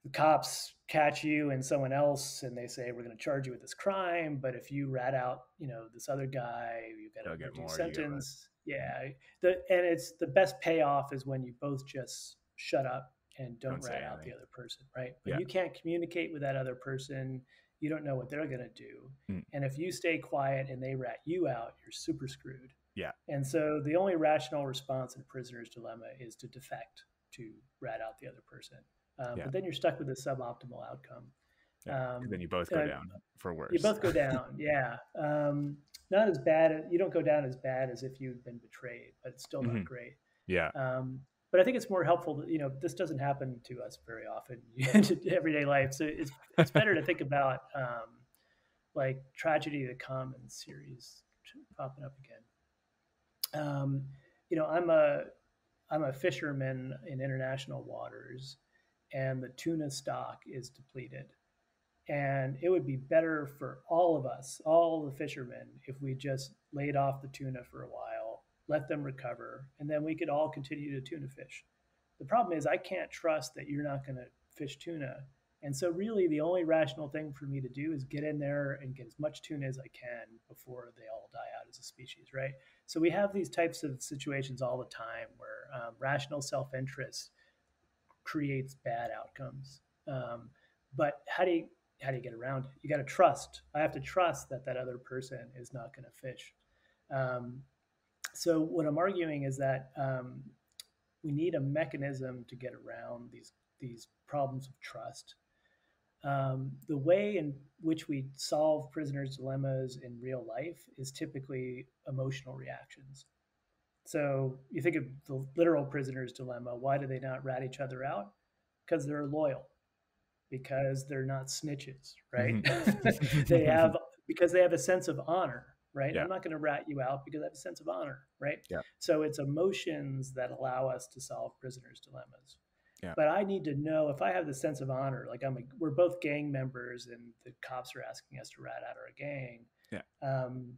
Speaker 2: the cops catch you and someone else and they say we're going to charge you with this crime but if you rat out you know this other guy you get a reduced sentence yeah, the and it's the best payoff is when you both just shut up and don't, don't rat out the other person, right? But yeah. you can't communicate with that other person. You don't know what they're going to do. Mm. And if you stay quiet and they rat you out, you're super screwed.
Speaker 1: Yeah.
Speaker 2: And so the only rational response in a prisoner's dilemma is to defect, to rat out the other person. Um, yeah. But then you're stuck with a suboptimal outcome.
Speaker 1: Yeah. Um, then you both go uh, down for worse.
Speaker 2: You both go down. yeah. Um, not as bad. You don't go down as bad as if you'd been betrayed, but it's still not mm-hmm. great.
Speaker 1: Yeah.
Speaker 2: Um, but I think it's more helpful. To, you know, this doesn't happen to us very often in everyday life, so it's it's better to think about um, like tragedy of the commons series popping up again. Um, you know, I'm a I'm a fisherman in international waters, and the tuna stock is depleted. And it would be better for all of us, all the fishermen, if we just laid off the tuna for a while, let them recover, and then we could all continue to tuna fish. The problem is, I can't trust that you're not going to fish tuna. And so, really, the only rational thing for me to do is get in there and get as much tuna as I can before they all die out as a species, right? So, we have these types of situations all the time where um, rational self interest creates bad outcomes. Um, but how do you how do you get around it? You got to trust. I have to trust that that other person is not going to fish. Um, so what I'm arguing is that um, we need a mechanism to get around these these problems of trust. Um, the way in which we solve prisoners' dilemmas in real life is typically emotional reactions. So you think of the literal prisoner's dilemma. Why do they not rat each other out? Because they're loyal because they're not snitches, right? Mm-hmm. they have because they have a sense of honor, right? Yeah. I'm not going to rat you out because I have a sense of honor, right?
Speaker 1: Yeah.
Speaker 2: So it's emotions that allow us to solve prisoners' dilemmas.
Speaker 1: Yeah.
Speaker 2: But I need to know if I have the sense of honor, like I'm, a, we're both gang members, and the cops are asking us to rat out our gang.
Speaker 1: Yeah.
Speaker 2: Um,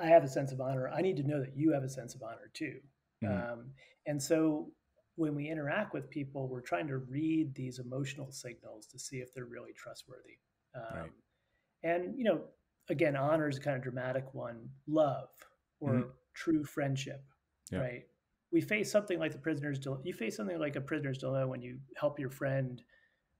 Speaker 2: I have a sense of honor. I need to know that you have a sense of honor too. Mm-hmm. Um, and so when we interact with people, we're trying to read these emotional signals to see if they're really trustworthy. Um, right. And, you know, again, honor is a kind of dramatic one. Love or mm-hmm. true friendship, yeah. right? we face something like the prisoner's dilemma. You face something like a prisoner's dilemma when you help your friend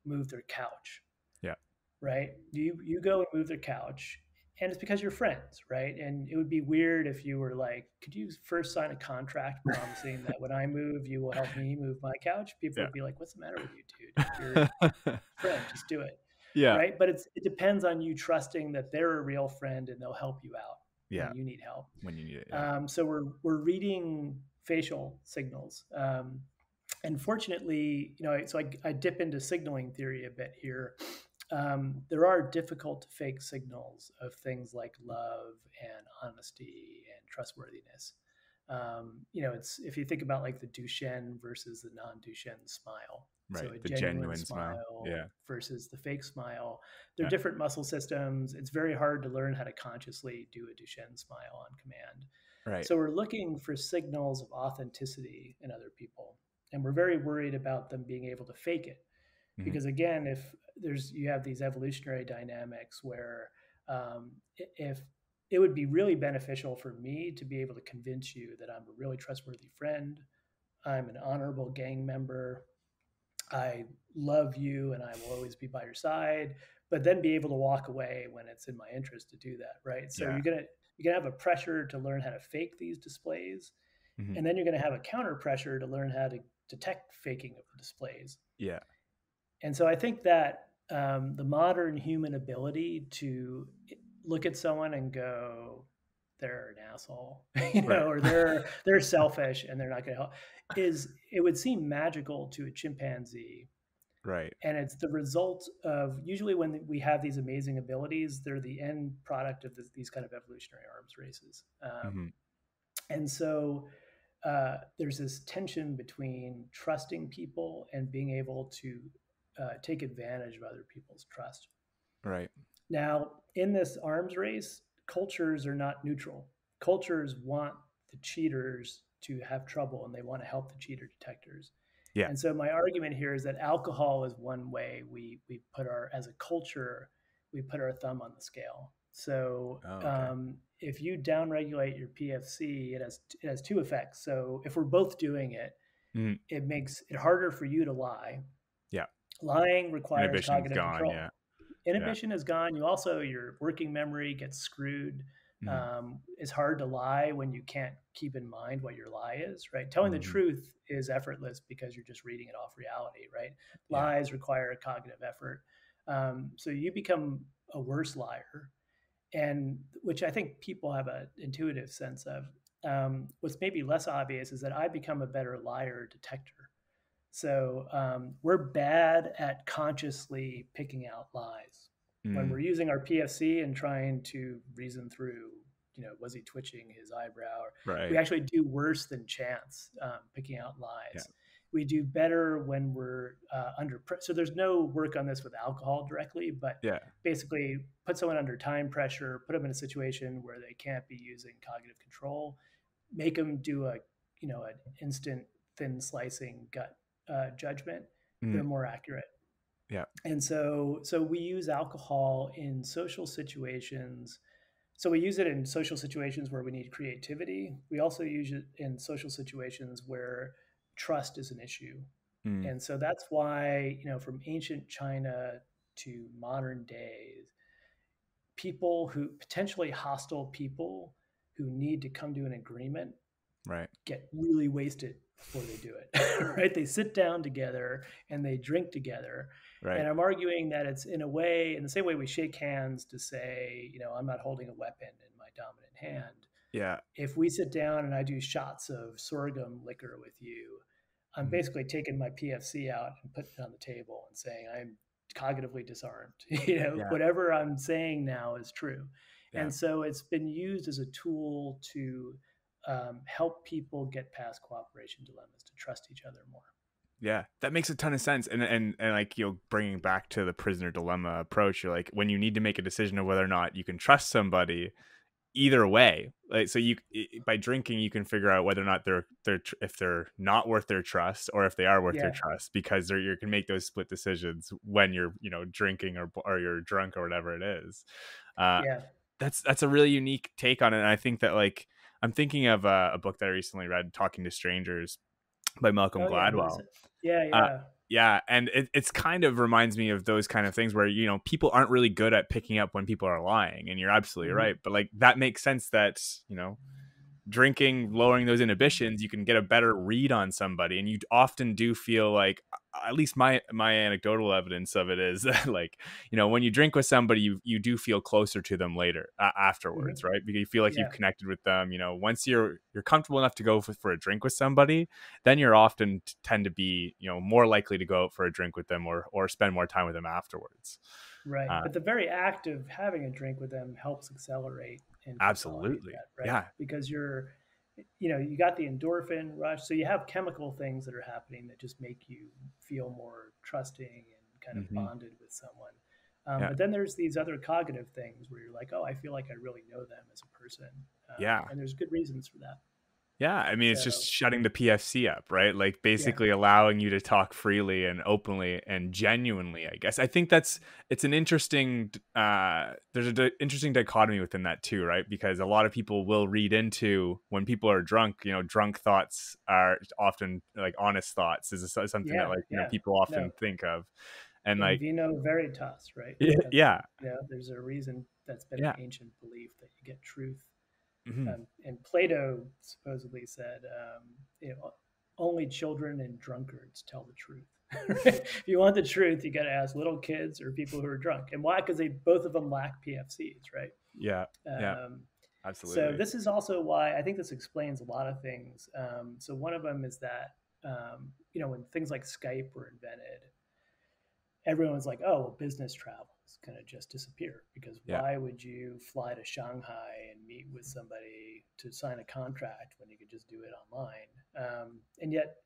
Speaker 2: move their couch.
Speaker 1: Yeah.
Speaker 2: Right. You you go and move their couch, and it's because you're friends, right? And it would be weird if you were like, could you first sign a contract promising that when I move, you will help me move my couch? People yeah. would be like, what's the matter with you, dude? You're friend, just do it.
Speaker 1: Yeah.
Speaker 2: Right. But it's it depends on you trusting that they're a real friend and they'll help you out.
Speaker 1: Yeah.
Speaker 2: When you need help.
Speaker 1: When you need it. Yeah.
Speaker 2: Um, so we're we're reading facial signals. Um, and fortunately, you know, so I, I dip into signaling theory a bit here um, there are difficult to fake signals of things like love and honesty and trustworthiness. Um, you know, it's if you think about like the Duchenne versus the non-Duchenne smile,
Speaker 1: right? So the genuine, genuine smile, smile, yeah,
Speaker 2: versus the fake smile. They're yeah. different muscle systems. It's very hard to learn how to consciously do a Duchenne smile on command.
Speaker 1: Right.
Speaker 2: So we're looking for signals of authenticity in other people, and we're very worried about them being able to fake it mm-hmm. because again if there's you have these evolutionary dynamics where um, if it would be really beneficial for me to be able to convince you that I'm a really trustworthy friend, I'm an honorable gang member, I love you, and I will always be by your side. But then be able to walk away when it's in my interest to do that, right? So yeah. you're gonna you're gonna have a pressure to learn how to fake these displays, mm-hmm. and then you're gonna have a counter pressure to learn how to detect faking of the displays.
Speaker 1: Yeah.
Speaker 2: And so I think that um, the modern human ability to look at someone and go, they're an asshole, you know, right. or they're they're selfish and they're not going to help, is it would seem magical to a chimpanzee,
Speaker 1: right?
Speaker 2: And it's the result of usually when we have these amazing abilities, they're the end product of this, these kind of evolutionary arms races, um, mm-hmm. and so. Uh, there's this tension between trusting people and being able to uh, take advantage of other people's trust.
Speaker 1: Right.
Speaker 2: Now, in this arms race, cultures are not neutral. Cultures want the cheaters to have trouble and they want to help the cheater detectors.
Speaker 1: Yeah.
Speaker 2: And so my argument here is that alcohol is one way we we put our as a culture we put our thumb on the scale. So oh, okay. um, if you downregulate your PFC, it has it has two effects. So if we're both doing it, mm. it makes it harder for you to lie lying requires cognitive gone, control. Yeah. Inhibition yeah. is gone. You also your working memory gets screwed. Mm-hmm. Um, it's hard to lie when you can't keep in mind what your lie is. Right, telling mm-hmm. the truth is effortless because you're just reading it off reality. Right, yeah. lies require a cognitive effort. Um, so you become a worse liar, and which I think people have an intuitive sense of. Um, what's maybe less obvious is that I become a better liar detector. So um, we're bad at consciously picking out lies. Mm. When we're using our PFC and trying to reason through, you know, was he twitching his eyebrow?
Speaker 1: Right.
Speaker 2: We actually do worse than chance um, picking out lies. Yeah. We do better when we're uh, under pressure. So there's no work on this with alcohol directly, but
Speaker 1: yeah.
Speaker 2: basically put someone under time pressure, put them in a situation where they can't be using cognitive control, make them do a, you know, an instant thin slicing gut uh, judgment, mm. they're more accurate.
Speaker 1: Yeah.
Speaker 2: And so so we use alcohol in social situations. So we use it in social situations where we need creativity. We also use it in social situations where trust is an issue. Mm. And so that's why, you know, from ancient China to modern days, people who potentially hostile people who need to come to an agreement
Speaker 1: right
Speaker 2: get really wasted before they do it right they sit down together and they drink together
Speaker 1: right.
Speaker 2: and i'm arguing that it's in a way in the same way we shake hands to say you know i'm not holding a weapon in my dominant hand
Speaker 1: yeah
Speaker 2: if we sit down and i do shots of sorghum liquor with you i'm mm-hmm. basically taking my pfc out and putting it on the table and saying i'm cognitively disarmed you know yeah. whatever i'm saying now is true yeah. and so it's been used as a tool to um, help people get past cooperation dilemmas to trust each other more.
Speaker 1: Yeah, that makes a ton of sense. And and and like you know, bringing back to the prisoner dilemma approach, you're like when you need to make a decision of whether or not you can trust somebody, either way. Like so, you by drinking you can figure out whether or not they're they're if they're not worth their trust or if they are worth yeah. their trust because they're you can make those split decisions when you're you know drinking or or you're drunk or whatever it is. Uh,
Speaker 2: yeah,
Speaker 1: that's that's a really unique take on it. And I think that like I'm thinking of a, a, book that I recently read, Talking to Strangers, by Malcolm oh, Gladwell.
Speaker 2: Yeah, yeah. Uh,
Speaker 1: yeah, and it, it's kind of reminds me of those kind of things where you know people aren't really good at picking up when people are lying, and you're absolutely mm-hmm. right. But like that makes sense that you know drinking lowering those inhibitions you can get a better read on somebody and you often do feel like at least my my anecdotal evidence of it is like you know when you drink with somebody you you do feel closer to them later uh, afterwards mm-hmm. right because you feel like yeah. you've connected with them you know once you're you're comfortable enough to go for, for a drink with somebody then you're often tend to be you know more likely to go out for a drink with them or or spend more time with them afterwards
Speaker 2: right uh, but the very act of having a drink with them helps accelerate
Speaker 1: absolutely that, right? yeah
Speaker 2: because you're you know you got the endorphin rush. So you have chemical things that are happening that just make you feel more trusting and kind of mm-hmm. bonded with someone. Um, yeah. but then there's these other cognitive things where you're like oh i feel like i really know them as a person. Um,
Speaker 1: yeah.
Speaker 2: and there's good reasons for that
Speaker 1: yeah, I mean, it's just shutting the PFC up, right? Like basically yeah. allowing you to talk freely and openly and genuinely. I guess I think that's it's an interesting. uh There's an interesting dichotomy within that too, right? Because a lot of people will read into when people are drunk. You know, drunk thoughts are often like honest thoughts. Is something yeah, that like you yeah. know people often no. think of, and like
Speaker 2: vino veritas, right?
Speaker 1: Yeah, yeah.
Speaker 2: Yeah, there's a reason that's been an ancient belief that you get truth Mm-hmm. Um, and Plato supposedly said, um, you know, only children and drunkards tell the truth. if you want the truth, you got to ask little kids or people who are drunk. And why? Because they both of them lack PFCs, right?
Speaker 1: Yeah. Um, yeah. Absolutely.
Speaker 2: So this is also why I think this explains a lot of things. Um, so one of them is that um, you know when things like Skype were invented, everyone's like, "Oh, well, business travel." Is going to just disappear because yeah. why would you fly to Shanghai and meet with somebody to sign a contract when you could just do it online? Um, and yet,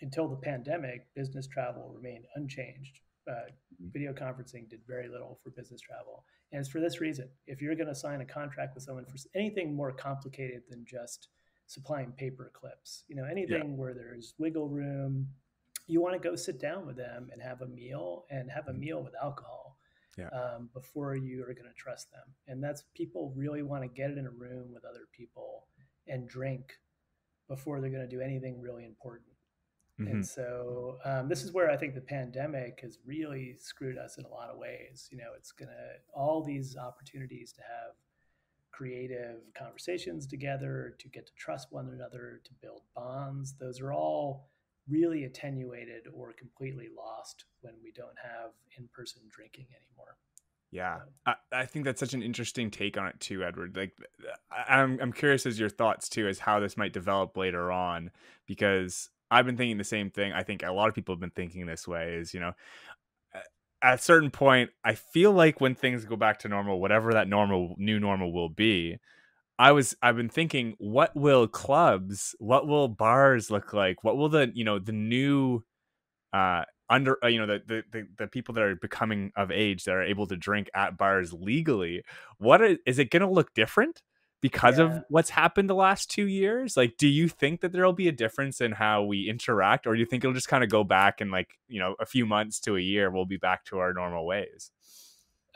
Speaker 2: until the pandemic, business travel remained unchanged. Uh, mm-hmm. video conferencing did very little for business travel. And it's for this reason. If you're going to sign a contract with someone for anything more complicated than just supplying paper clips, you know, anything yeah. where there's wiggle room, you want to go sit down with them and have a meal and have a mm-hmm. meal with alcohol
Speaker 1: yeah.
Speaker 2: um, before you are going to trust them. And that's people really want to get it in a room with other people and drink before they're going to do anything really important. Mm-hmm. And so um, this is where I think the pandemic has really screwed us in a lot of ways. You know, it's going to all these opportunities to have creative conversations together, to get to trust one another, to build bonds. Those are all really attenuated or completely lost when we don't have in-person drinking anymore.
Speaker 1: Yeah, I, I, think that's such an interesting take on it too, Edward. Like, I'm I'm curious as your thoughts too, as how this might develop later on, because I've been thinking the same thing. I think a lot of people have been thinking this way. Is you know, at a certain point, I feel like when things go back to normal, whatever that normal new normal will be, I was I've been thinking, what will clubs, what will bars look like? What will the you know the new uh under uh, you know the, the, the the people that are becoming of age that are able to drink at bars legally? What is, is it going to look different? because yeah. of what's happened the last two years like do you think that there'll be a difference in how we interact or do you think it'll just kind of go back and like you know a few months to a year we'll be back to our normal ways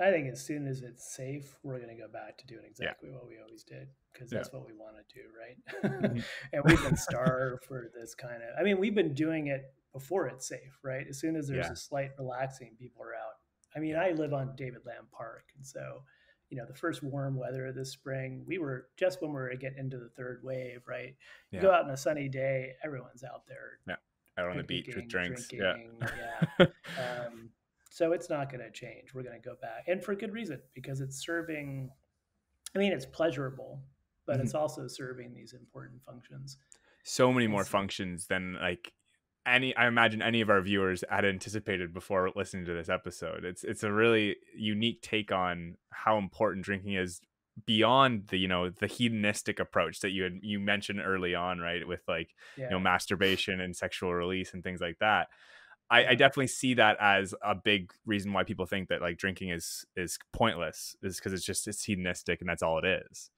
Speaker 2: I think as soon as it's safe, we're going to go back to doing exactly yeah. what we always did because that's yeah. what we want to do, right? Mm-hmm. and we've been starved for this kind of. I mean, we've been doing it before it's safe, right? As soon as there's yeah. a slight relaxing, people are out. I mean, I live on David Lam Park, and so you know the first warm weather this spring, we were just when we were getting into the third wave, right? You go out on a sunny day, everyone's out there.
Speaker 1: Yeah, out on the beach with drinks.
Speaker 2: Drinking, yeah. yeah. um, so it's not going to change. We're going to go back, and for a good reason, because it's serving. I mean, it's pleasurable, but mm-hmm. it's also serving these important functions.
Speaker 1: So many more functions than like any. I imagine any of our viewers had anticipated before listening to this episode. It's it's a really unique take on how important drinking is beyond the you know the hedonistic approach that you had you mentioned early on right with like yeah. you know masturbation and sexual release and things like that I, I, definitely see that as a big reason why people think that like drinking is is pointless is because it's just it's hedonistic and that's all it is.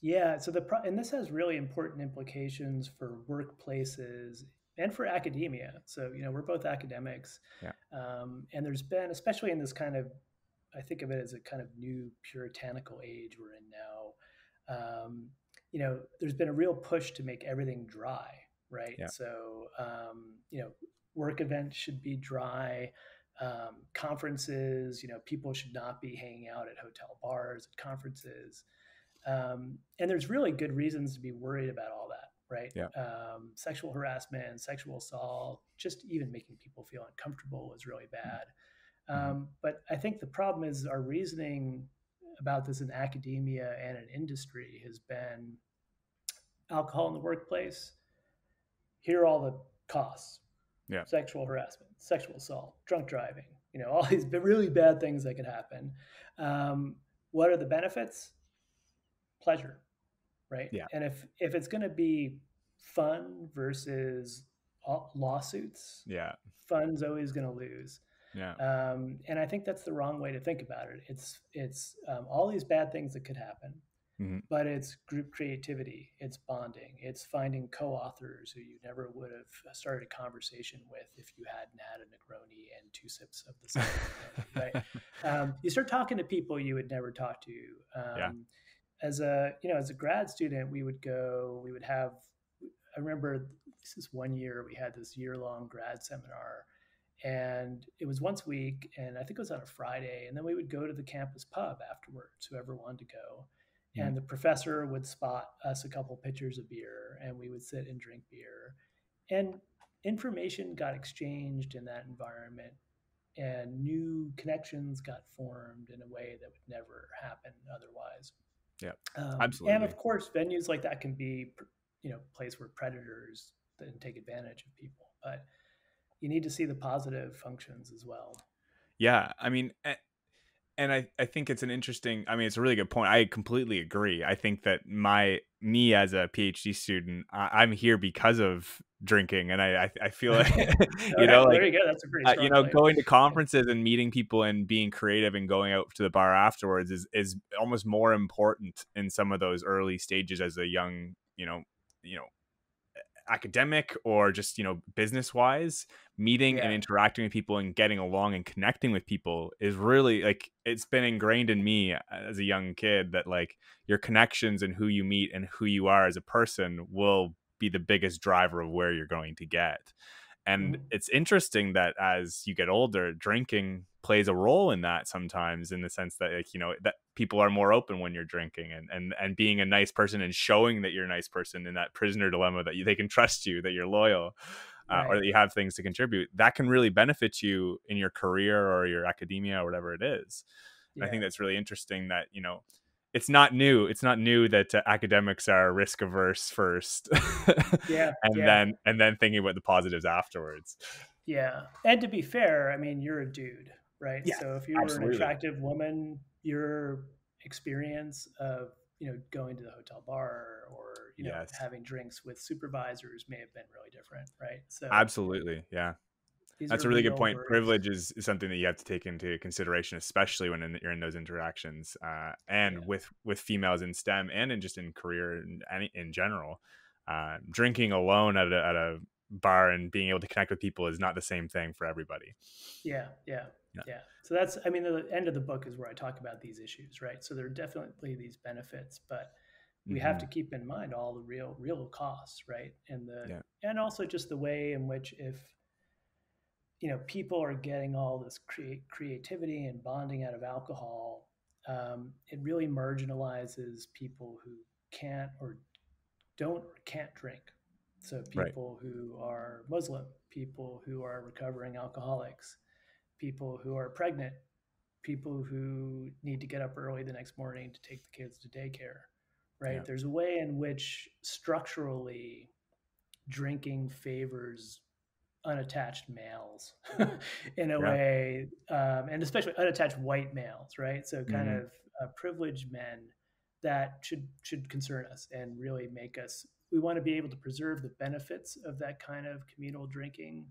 Speaker 2: Yeah. So the pro- and this has really important implications for workplaces and for academia. So you know we're both academics,
Speaker 1: yeah.
Speaker 2: um, and there's been especially in this kind of I think of it as a kind of new puritanical age we're in now. Um, you know, there's been a real push to make everything dry, right?
Speaker 1: Yeah.
Speaker 2: So, um, you know, work events should be dry. Um, conferences, you know, people should not be hanging out at hotel bars at conferences. Um, and there's really good reasons to be worried about all that, right?
Speaker 1: Yeah.
Speaker 2: Um, sexual harassment, sexual assault, just even making people feel uncomfortable is really bad. Mm-hmm. Um, but I think the problem is our reasoning about this in academia and in industry has been alcohol in the workplace. Here are all the costs.
Speaker 1: Yeah.
Speaker 2: Sexual harassment, sexual assault, drunk driving, you know, all these really bad things that could happen. Um, what are the benefits? Pleasure, right?
Speaker 1: Yeah.
Speaker 2: And if if it's going to be fun versus lawsuits,
Speaker 1: yeah,
Speaker 2: fun's always going to lose.
Speaker 1: Yeah.
Speaker 2: Um, and I think that's the wrong way to think about it. It's it's um, all these bad things that could happen,
Speaker 1: mm-hmm.
Speaker 2: but it's group creativity, it's bonding, it's finding co-authors who you never would have started a conversation with if you hadn't had a Negroni and two sips of the same. right? Um, you start talking to people you would never talk to.
Speaker 1: yeah.
Speaker 2: Um, as a you know as a grad student, we would go. We would have. I remember this is one year we had this year long grad seminar and it was once a week and i think it was on a friday and then we would go to the campus pub afterwards whoever wanted to go and the professor would spot us a couple pitchers of beer and we would sit and drink beer. And information got exchanged in that environment and new connections got formed in a way that would never happen otherwise.
Speaker 1: Yeah.
Speaker 2: Um,
Speaker 1: absolutely.
Speaker 2: and of course venues like that can be you know place where predators then take advantage of people but you need to see the positive functions as well.
Speaker 1: Yeah, I mean, and I I think it's an interesting. I mean, it's a really good point. I completely agree. I think that my me as a PhD student, I, am here because of drinking, and I I, I feel like you know, like,
Speaker 2: you go. That's a pretty uh,
Speaker 1: you know, going to conferences and meeting people and being creative and going out to the bar afterwards is is almost more important in some of those early stages as a young you know you know academic or just you know business wise meeting yeah. and interacting with people and getting along and connecting with people is really like it's been ingrained in me as a young kid that like your connections and who you meet and who you are as a person will be the biggest driver of where you're going to get and mm. it's interesting that as you get older drinking plays a role in that sometimes in the sense that like you know that people are more open when you're drinking and and and being a nice person and showing that you're a nice person in that prisoner dilemma that you, they can trust you that you're loyal uh, right. or that you have things to contribute that can really benefit you in your career or your academia or whatever it is yeah. i think that's really interesting that you know it's not new it's not new that uh, academics are risk averse first
Speaker 2: yeah
Speaker 1: and
Speaker 2: yeah.
Speaker 1: then and then thinking about the positives afterwards
Speaker 2: yeah and to be fair i mean you're a dude right?
Speaker 1: Yeah,
Speaker 2: so if you're absolutely. an attractive woman, your experience of you know going to the hotel bar or you know yes. having drinks with supervisors may have been really different, right?
Speaker 1: So absolutely, yeah. That's a really good point. Words. Privilege is, is, something that you have to take into consideration, especially when in, you're in those interactions, uh, and yeah. with with females in STEM and in just in career and in, in general. Uh, drinking alone at a, at a bar and being able to connect with people is not the same thing for everybody.
Speaker 2: Yeah, yeah. Yeah. yeah. So that's, I mean, the end of the book is where I talk about these issues, right? So there are definitely these benefits, but we mm-hmm. have to keep in mind all the real, real costs, right? And the, yeah. and also just the way in which if, you know, people are getting all this create creativity and bonding out of alcohol, um, it really marginalizes people who can't or don't or can't drink. So people right. who are Muslim, people who are recovering alcoholics, people who are pregnant, people who need to get up early the next morning to take the kids to daycare, right? Yeah. There's a way in which structurally drinking favors unattached males in a yeah. way, um, and especially unattached white males, right? So kind mm-hmm. of uh, privileged men that should should concern us and really make us. We want to be able to preserve the benefits of that kind of communal drinking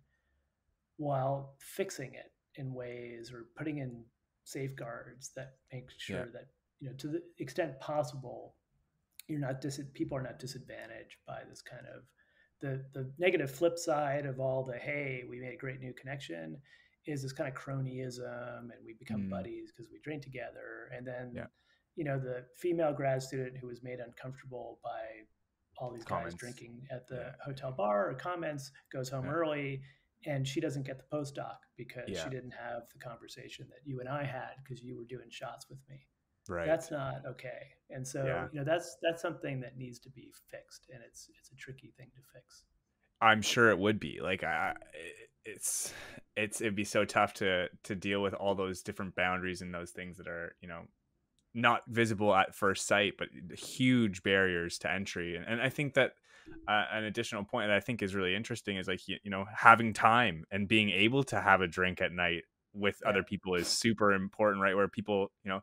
Speaker 2: while fixing it in ways or putting in safeguards that make sure yeah. that you know to the extent possible you're not dis- people are not disadvantaged by this kind of the the negative flip side of all the hey we made a great new connection is this kind of cronyism and we become mm. buddies because we drink together and then
Speaker 1: yeah.
Speaker 2: you know, the female grad student who was made uncomfortable by all these comments. guys drinking at the yeah. hotel bar or comments goes home early and she doesn't get the postdoc because yeah. she didn't have the conversation that you and I had because you were doing shots with me. Right. That's not okay. And so, yeah. you know, that's that's something that needs to be fixed and it's it's a tricky thing to fix.
Speaker 1: I'm sure it would be. Like I it's it's it'd be so tough to to deal with all those different boundaries and those things that are, you know, not visible at first sight, but huge barriers to entry. And, and I think that uh, an additional point that I think is really interesting is like you, you, know having time and being able to have a drink at night with yeah. other people is super important, right? Where people, you know,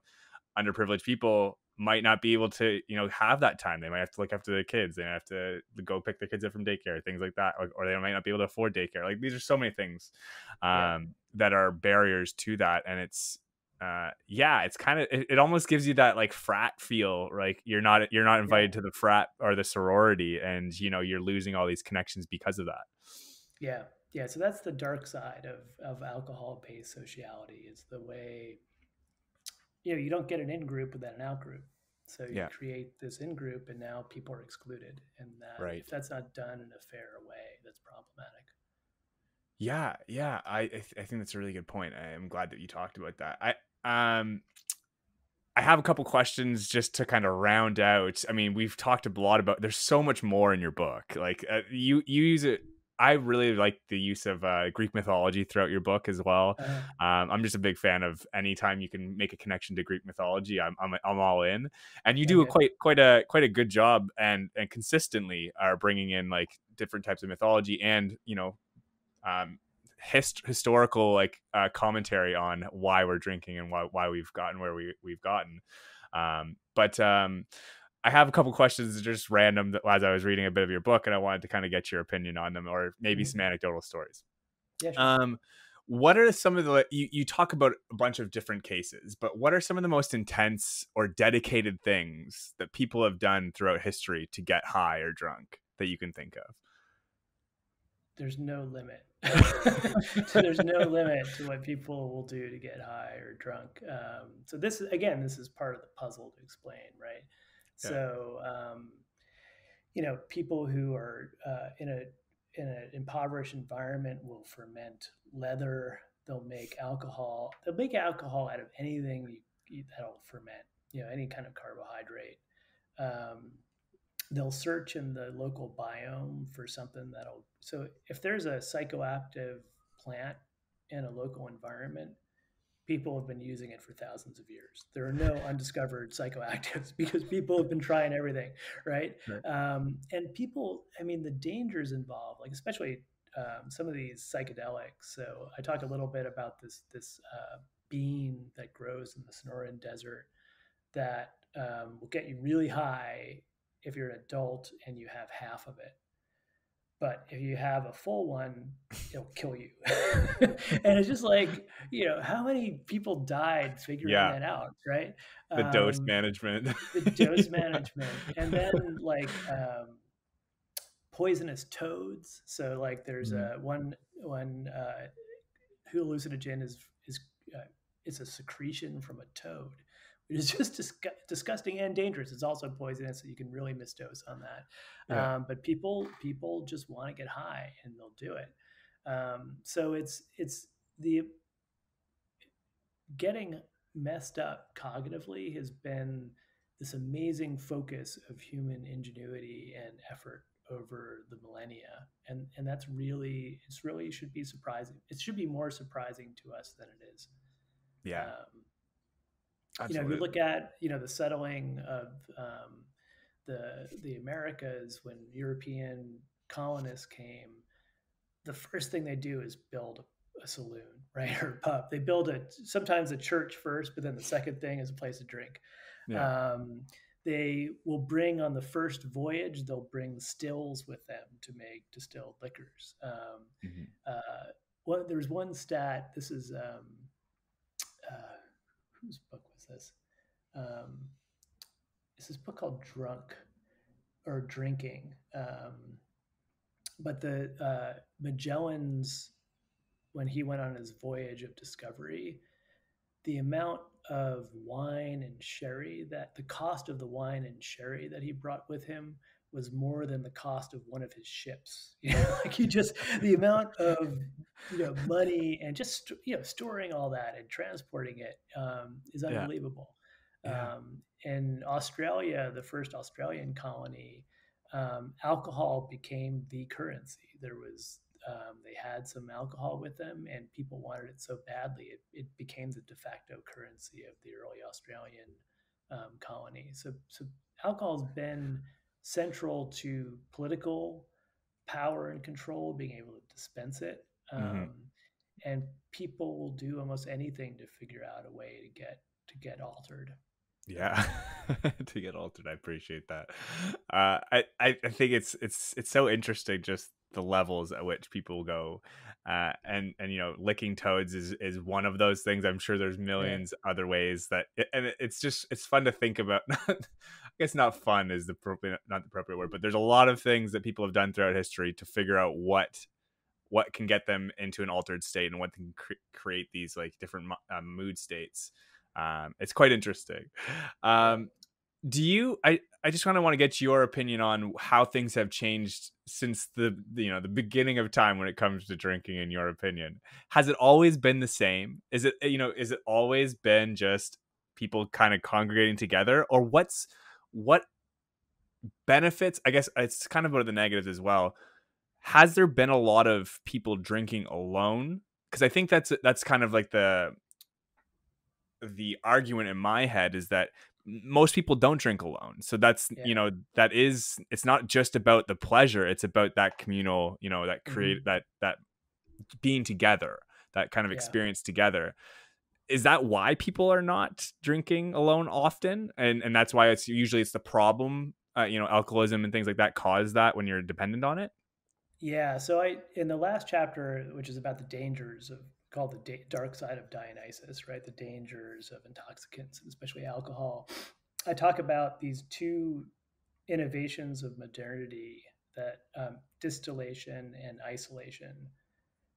Speaker 1: underprivileged people might not be able to, you know, have that time. They might have to look after their kids. They have to go pick their kids up from daycare, things like that, or, or they might not be able to afford daycare. Like these are so many things um, yeah. that are barriers to that, and it's uh, yeah, it's kind of it, it, almost gives you that like frat feel, like you're not you're not invited yeah. to the frat or the sorority, and you know you're losing all these connections because of that.
Speaker 2: Yeah, yeah. So that's the dark side of of alcohol based sociality. Is the way you know you don't get an in group without an out group. So you yeah. create this in group, and now people are excluded, and that right. if that's not done in a fair way, that's problematic.
Speaker 1: Yeah, yeah, I I, th- I think that's a really good point. I'm glad that you talked about that. I um, I have a couple questions just to kind of round out. I mean, we've talked a lot about. There's so much more in your book. Like uh, you, you use it. I really like the use of uh, Greek mythology throughout your book as well. Uh-huh. Um, I'm just a big fan of anytime you can make a connection to Greek mythology. I'm I'm, I'm all in, and you do a quite quite a quite a good job and and consistently are bringing in like different types of mythology and you know um, hist- historical like uh, commentary on why we're drinking and why why we've gotten where we we've gotten. Um, but um, I have a couple questions just random as I was reading a bit of your book, and I wanted to kind of get your opinion on them, or maybe mm-hmm. some anecdotal stories. Yeah, sure. Um, what are some of the you, you talk about a bunch of different cases but what are some of the most intense or dedicated things that people have done throughout history to get high or drunk that you can think of
Speaker 2: there's no limit. so there's no limit to what people will do to get high or drunk. Um, so this is again, this is part of the puzzle to explain, right? Yeah. So um, you know, people who are uh, in a in an impoverished environment will ferment leather. They'll make alcohol. They'll make alcohol out of anything you, that'll ferment. You know, any kind of carbohydrate. Um, they'll search in the local biome for something that'll so if there's a psychoactive plant in a local environment people have been using it for thousands of years. There are no undiscovered psychoactives because people have been trying everything right, right. Um, and people i mean the dangers involved like especially um, some of these psychedelics. So i talked a little bit about this this uh, bean that grows in the sonoran desert that um, will get you really high if you're an adult and you have half of it. But if you have a full one, it'll kill you. and it's just like, you know, how many people died figuring yeah. that out, right?
Speaker 1: The um, dose management.
Speaker 2: the dose management. And then like um, poisonous toads. So like there's mm-hmm. a one one uh, hallucinogen is is uh, it's a secretion from a toad it is just dis- disgusting and dangerous. It's also poisonous, so you can really misdose on that. Yeah. Um, but people people just want to get high, and they'll do it. Um, so it's it's the getting messed up cognitively has been this amazing focus of human ingenuity and effort over the millennia and and that's really it's really should be surprising it should be more surprising to us than it is
Speaker 1: yeah um,
Speaker 2: Absolutely. You know, if you look at you know the settling of um, the the Americas when European colonists came, the first thing they do is build a saloon, right, or a pub. They build it sometimes a church first, but then the second thing is a place to drink. Yeah. Um, they will bring on the first voyage. They'll bring stills with them to make distilled liquors. Um, mm-hmm. uh, well, there was one stat. This is um, uh, whose book this. Um, it's this book called Drunk or Drinking. Um, but the uh, Magellan's, when he went on his voyage of discovery, the amount of wine and sherry that the cost of the wine and sherry that he brought with him was more than the cost of one of his ships. You know, like he just the amount of you know money and just you know storing all that and transporting it um, is unbelievable. Yeah. Yeah. Um, in Australia, the first Australian colony, um, alcohol became the currency. There was um, they had some alcohol with them, and people wanted it so badly it, it became the de facto currency of the early Australian um, colony. So, so alcohol's been central to political power and control, being able to dispense it. Mm-hmm. Um, mm-hmm. And people will do almost anything to figure out a way to get to get altered.
Speaker 1: Yeah, to get altered. I appreciate that. Uh, I, I I think it's it's it's so interesting just the levels at which people go uh, and and you know licking toads is is one of those things i'm sure there's millions yeah. other ways that and it's just it's fun to think about guess not fun is the appropriate not the appropriate word but there's a lot of things that people have done throughout history to figure out what what can get them into an altered state and what can cre- create these like different uh, mood states. Um, it's quite interesting. Um, do you i i just kind of want to get your opinion on how things have changed since the you know the beginning of time when it comes to drinking in your opinion. Has it always been the same? Is it you know is it always been just people kind of congregating together or what's what benefits i guess it's kind of one of the negatives as well has there been a lot of people drinking alone because i think that's that's kind of like the the argument in my head is that most people don't drink alone so that's yeah. you know that is it's not just about the pleasure it's about that communal you know that create mm-hmm. that that being together that kind of yeah. experience together is that why people are not drinking alone often and and that's why it's usually it's the problem uh, you know alcoholism and things like that cause that when you're dependent on it
Speaker 2: yeah so i in the last chapter which is about the dangers of called the dark side of Dionysus, right? The dangers of intoxicants, especially alcohol. I talk about these two innovations of modernity that um, distillation and isolation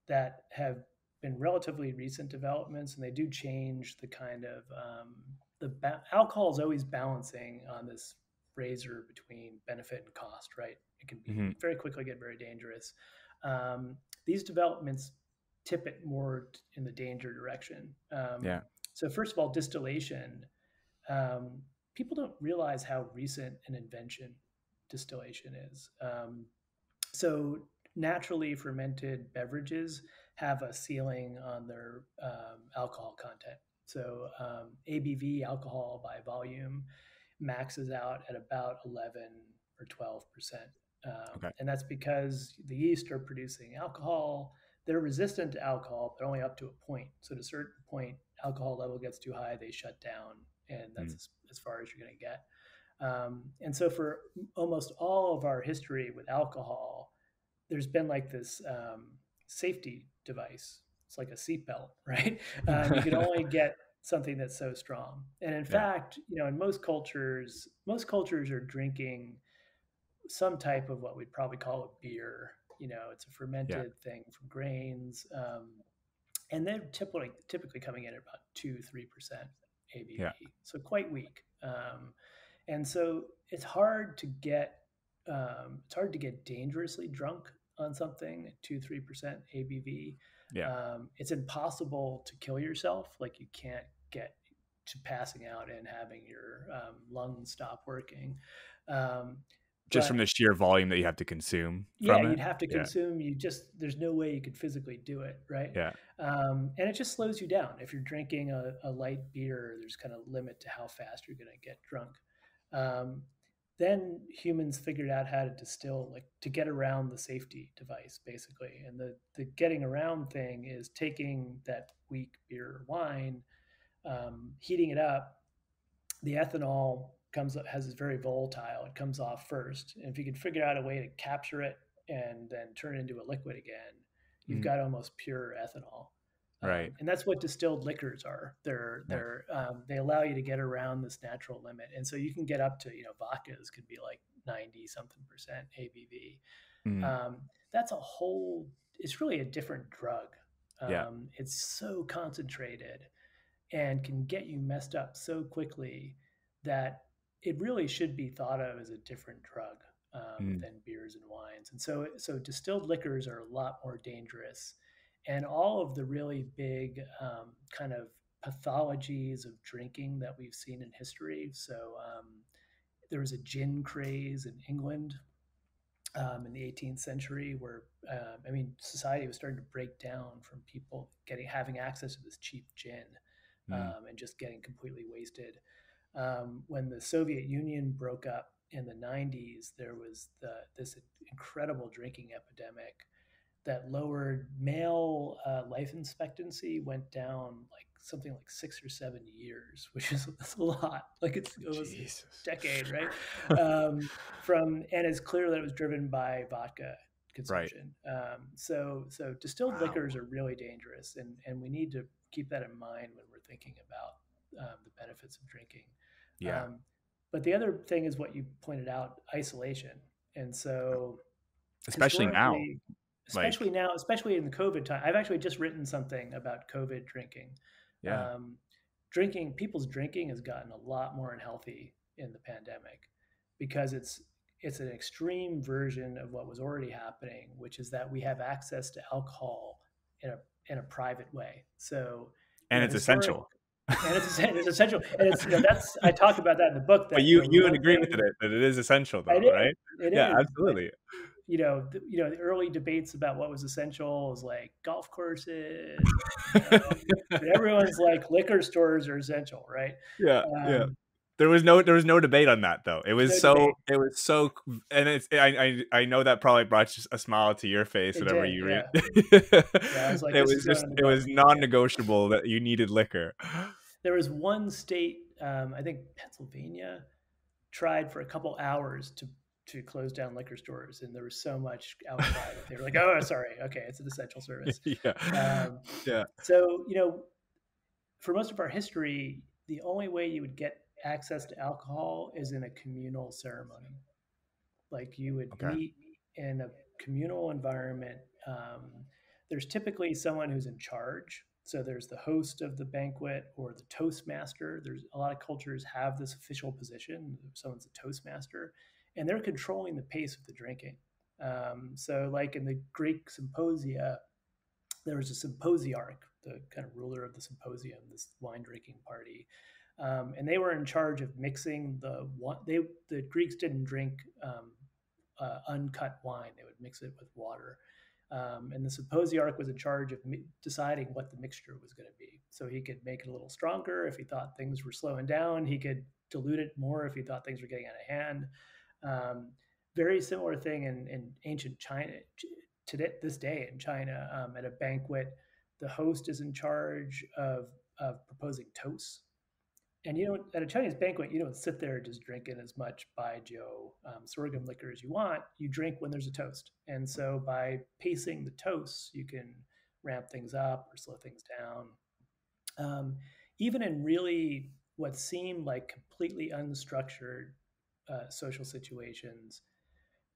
Speaker 2: that have been relatively recent developments, and they do change the kind of um, the ba- alcohol is always balancing on this razor between benefit and cost, right? It can be mm-hmm. very quickly get very dangerous. Um, these developments tip it more in the danger direction. Um,
Speaker 1: yeah.
Speaker 2: So first of all, distillation. Um, people don't realize how recent an invention distillation is. Um, so naturally fermented beverages have a ceiling on their um, alcohol content. So um, ABV, alcohol by volume, maxes out at about 11 or 12 percent. Um, okay. And that's because the yeast are producing alcohol they're resistant to alcohol, but only up to a point. So at a certain point, alcohol level gets too high, they shut down, and that's mm. as, as, far as you're going to get. Um, and so for almost all of our history with alcohol, there's been like this um, safety device. It's like a seatbelt, right? Um, you can only get something that's so strong. And in yeah. fact, you know, in most cultures, most cultures are drinking some type of what we'd probably call a beer you know, it's a fermented yeah. thing from grains, um, and they're typically typically coming in at about two three percent ABV, yeah. so quite weak. Um, and so it's hard to get um, it's hard to get dangerously drunk on something two three percent ABV.
Speaker 1: Yeah.
Speaker 2: Um, it's impossible to kill yourself. Like you can't get to passing out and having your um, lungs stop working. Um,
Speaker 1: just but, from the sheer volume that you have to consume.
Speaker 2: Yeah, you'd have to consume. Yeah. You just there's no way you could physically do it, right?
Speaker 1: Yeah.
Speaker 2: Um, and it just slows you down. If you're drinking a, a light beer, there's kind of a limit to how fast you're going to get drunk. Um, then humans figured out how to distill, like to get around the safety device, basically. And the the getting around thing is taking that weak beer or wine, um, heating it up. The ethanol comes up has is very volatile. It comes off first, and if you could figure out a way to capture it and then turn it into a liquid again, you've mm. got almost pure ethanol.
Speaker 1: Um, right,
Speaker 2: um, and that's what distilled liquors are. They're they're um, they allow you to get around this natural limit, and so you can get up to you know vodkas could be like ninety something percent ABV. Mm. Um, that's a whole. It's really a different drug.
Speaker 1: yeah.
Speaker 2: Um, it's so concentrated and can get you messed up so quickly that it really should be thought of as a different drug um, mm. than beers and wines. And so, so distilled liquors are a lot more dangerous. And all of the really big um, kind of pathologies of drinking that we've seen in history. So um, there was a gin craze in England um, in the 18th century, where uh, I mean, society was starting to break down from people getting having access to this cheap gin mm. um, and just getting completely wasted. Um, when the Soviet Union broke up in the 90s, there was the, this incredible drinking epidemic that lowered male uh, life expectancy went down like something like six or seven years, which is a lot. Like it's it was a decade, right? um, from and it's clear that it was driven by vodka consumption. Right. Um, so so distilled wow. liquors are really dangerous, and and we need to keep that in mind when we're thinking about um, the benefits of drinking.
Speaker 1: Yeah. Um,
Speaker 2: but the other thing is what you pointed out: isolation, and so
Speaker 1: especially now
Speaker 2: especially like, now, especially in the COVID time. I've actually just written something about COVID drinking.
Speaker 1: Yeah. Um,
Speaker 2: drinking, people's drinking has gotten a lot more unhealthy in the pandemic because it's it's an extreme version of what was already happening, which is that we have access to alcohol in a in a private way. So
Speaker 1: and it's essential.
Speaker 2: and it's, it's essential. And it's you know, that's I talk about that in the book. That,
Speaker 1: but you you would agree with it that it is essential, though, right? yeah,
Speaker 2: is.
Speaker 1: absolutely
Speaker 2: you know, the, you know, the early debates about what was essential was like golf courses. Everyone's like liquor stores are essential, right?
Speaker 1: Yeah, um, yeah. There was no there was no debate on that though. It was no so debate. it was so and it's I, I I know that probably brought a smile to your face it whenever did, you read. Yeah. yeah, was like, it was just it was non-negotiable that you needed liquor.
Speaker 2: There was one state, um, I think Pennsylvania, tried for a couple hours to to close down liquor stores, and there was so much outcry they were like, "Oh, sorry, okay, it's an essential service."
Speaker 1: yeah, um, yeah.
Speaker 2: So you know, for most of our history, the only way you would get access to alcohol is in a communal ceremony. Like you would okay. meet in a communal environment. Um, there's typically someone who's in charge. So there's the host of the banquet or the toastmaster. There's a lot of cultures have this official position. Someone's a toastmaster, and they're controlling the pace of the drinking. Um, so, like in the Greek symposia, there was a symposiarch, the kind of ruler of the symposium, this wine drinking party, um, and they were in charge of mixing the They the Greeks didn't drink um, uh, uncut wine; they would mix it with water. Um, and the symposiarch was in charge of mi- deciding what the mixture was going to be. So he could make it a little stronger if he thought things were slowing down. He could dilute it more if he thought things were getting out of hand. Um, very similar thing in, in ancient China to this day in China. Um, at a banquet, the host is in charge of, of proposing toasts. And you know, at a Chinese banquet, you don't sit there just drinking as much baijiu um, sorghum liquor as you want. You drink when there's a toast. And so by pacing the toasts, you can ramp things up or slow things down. Um, even in really what seemed like completely unstructured uh, social situations,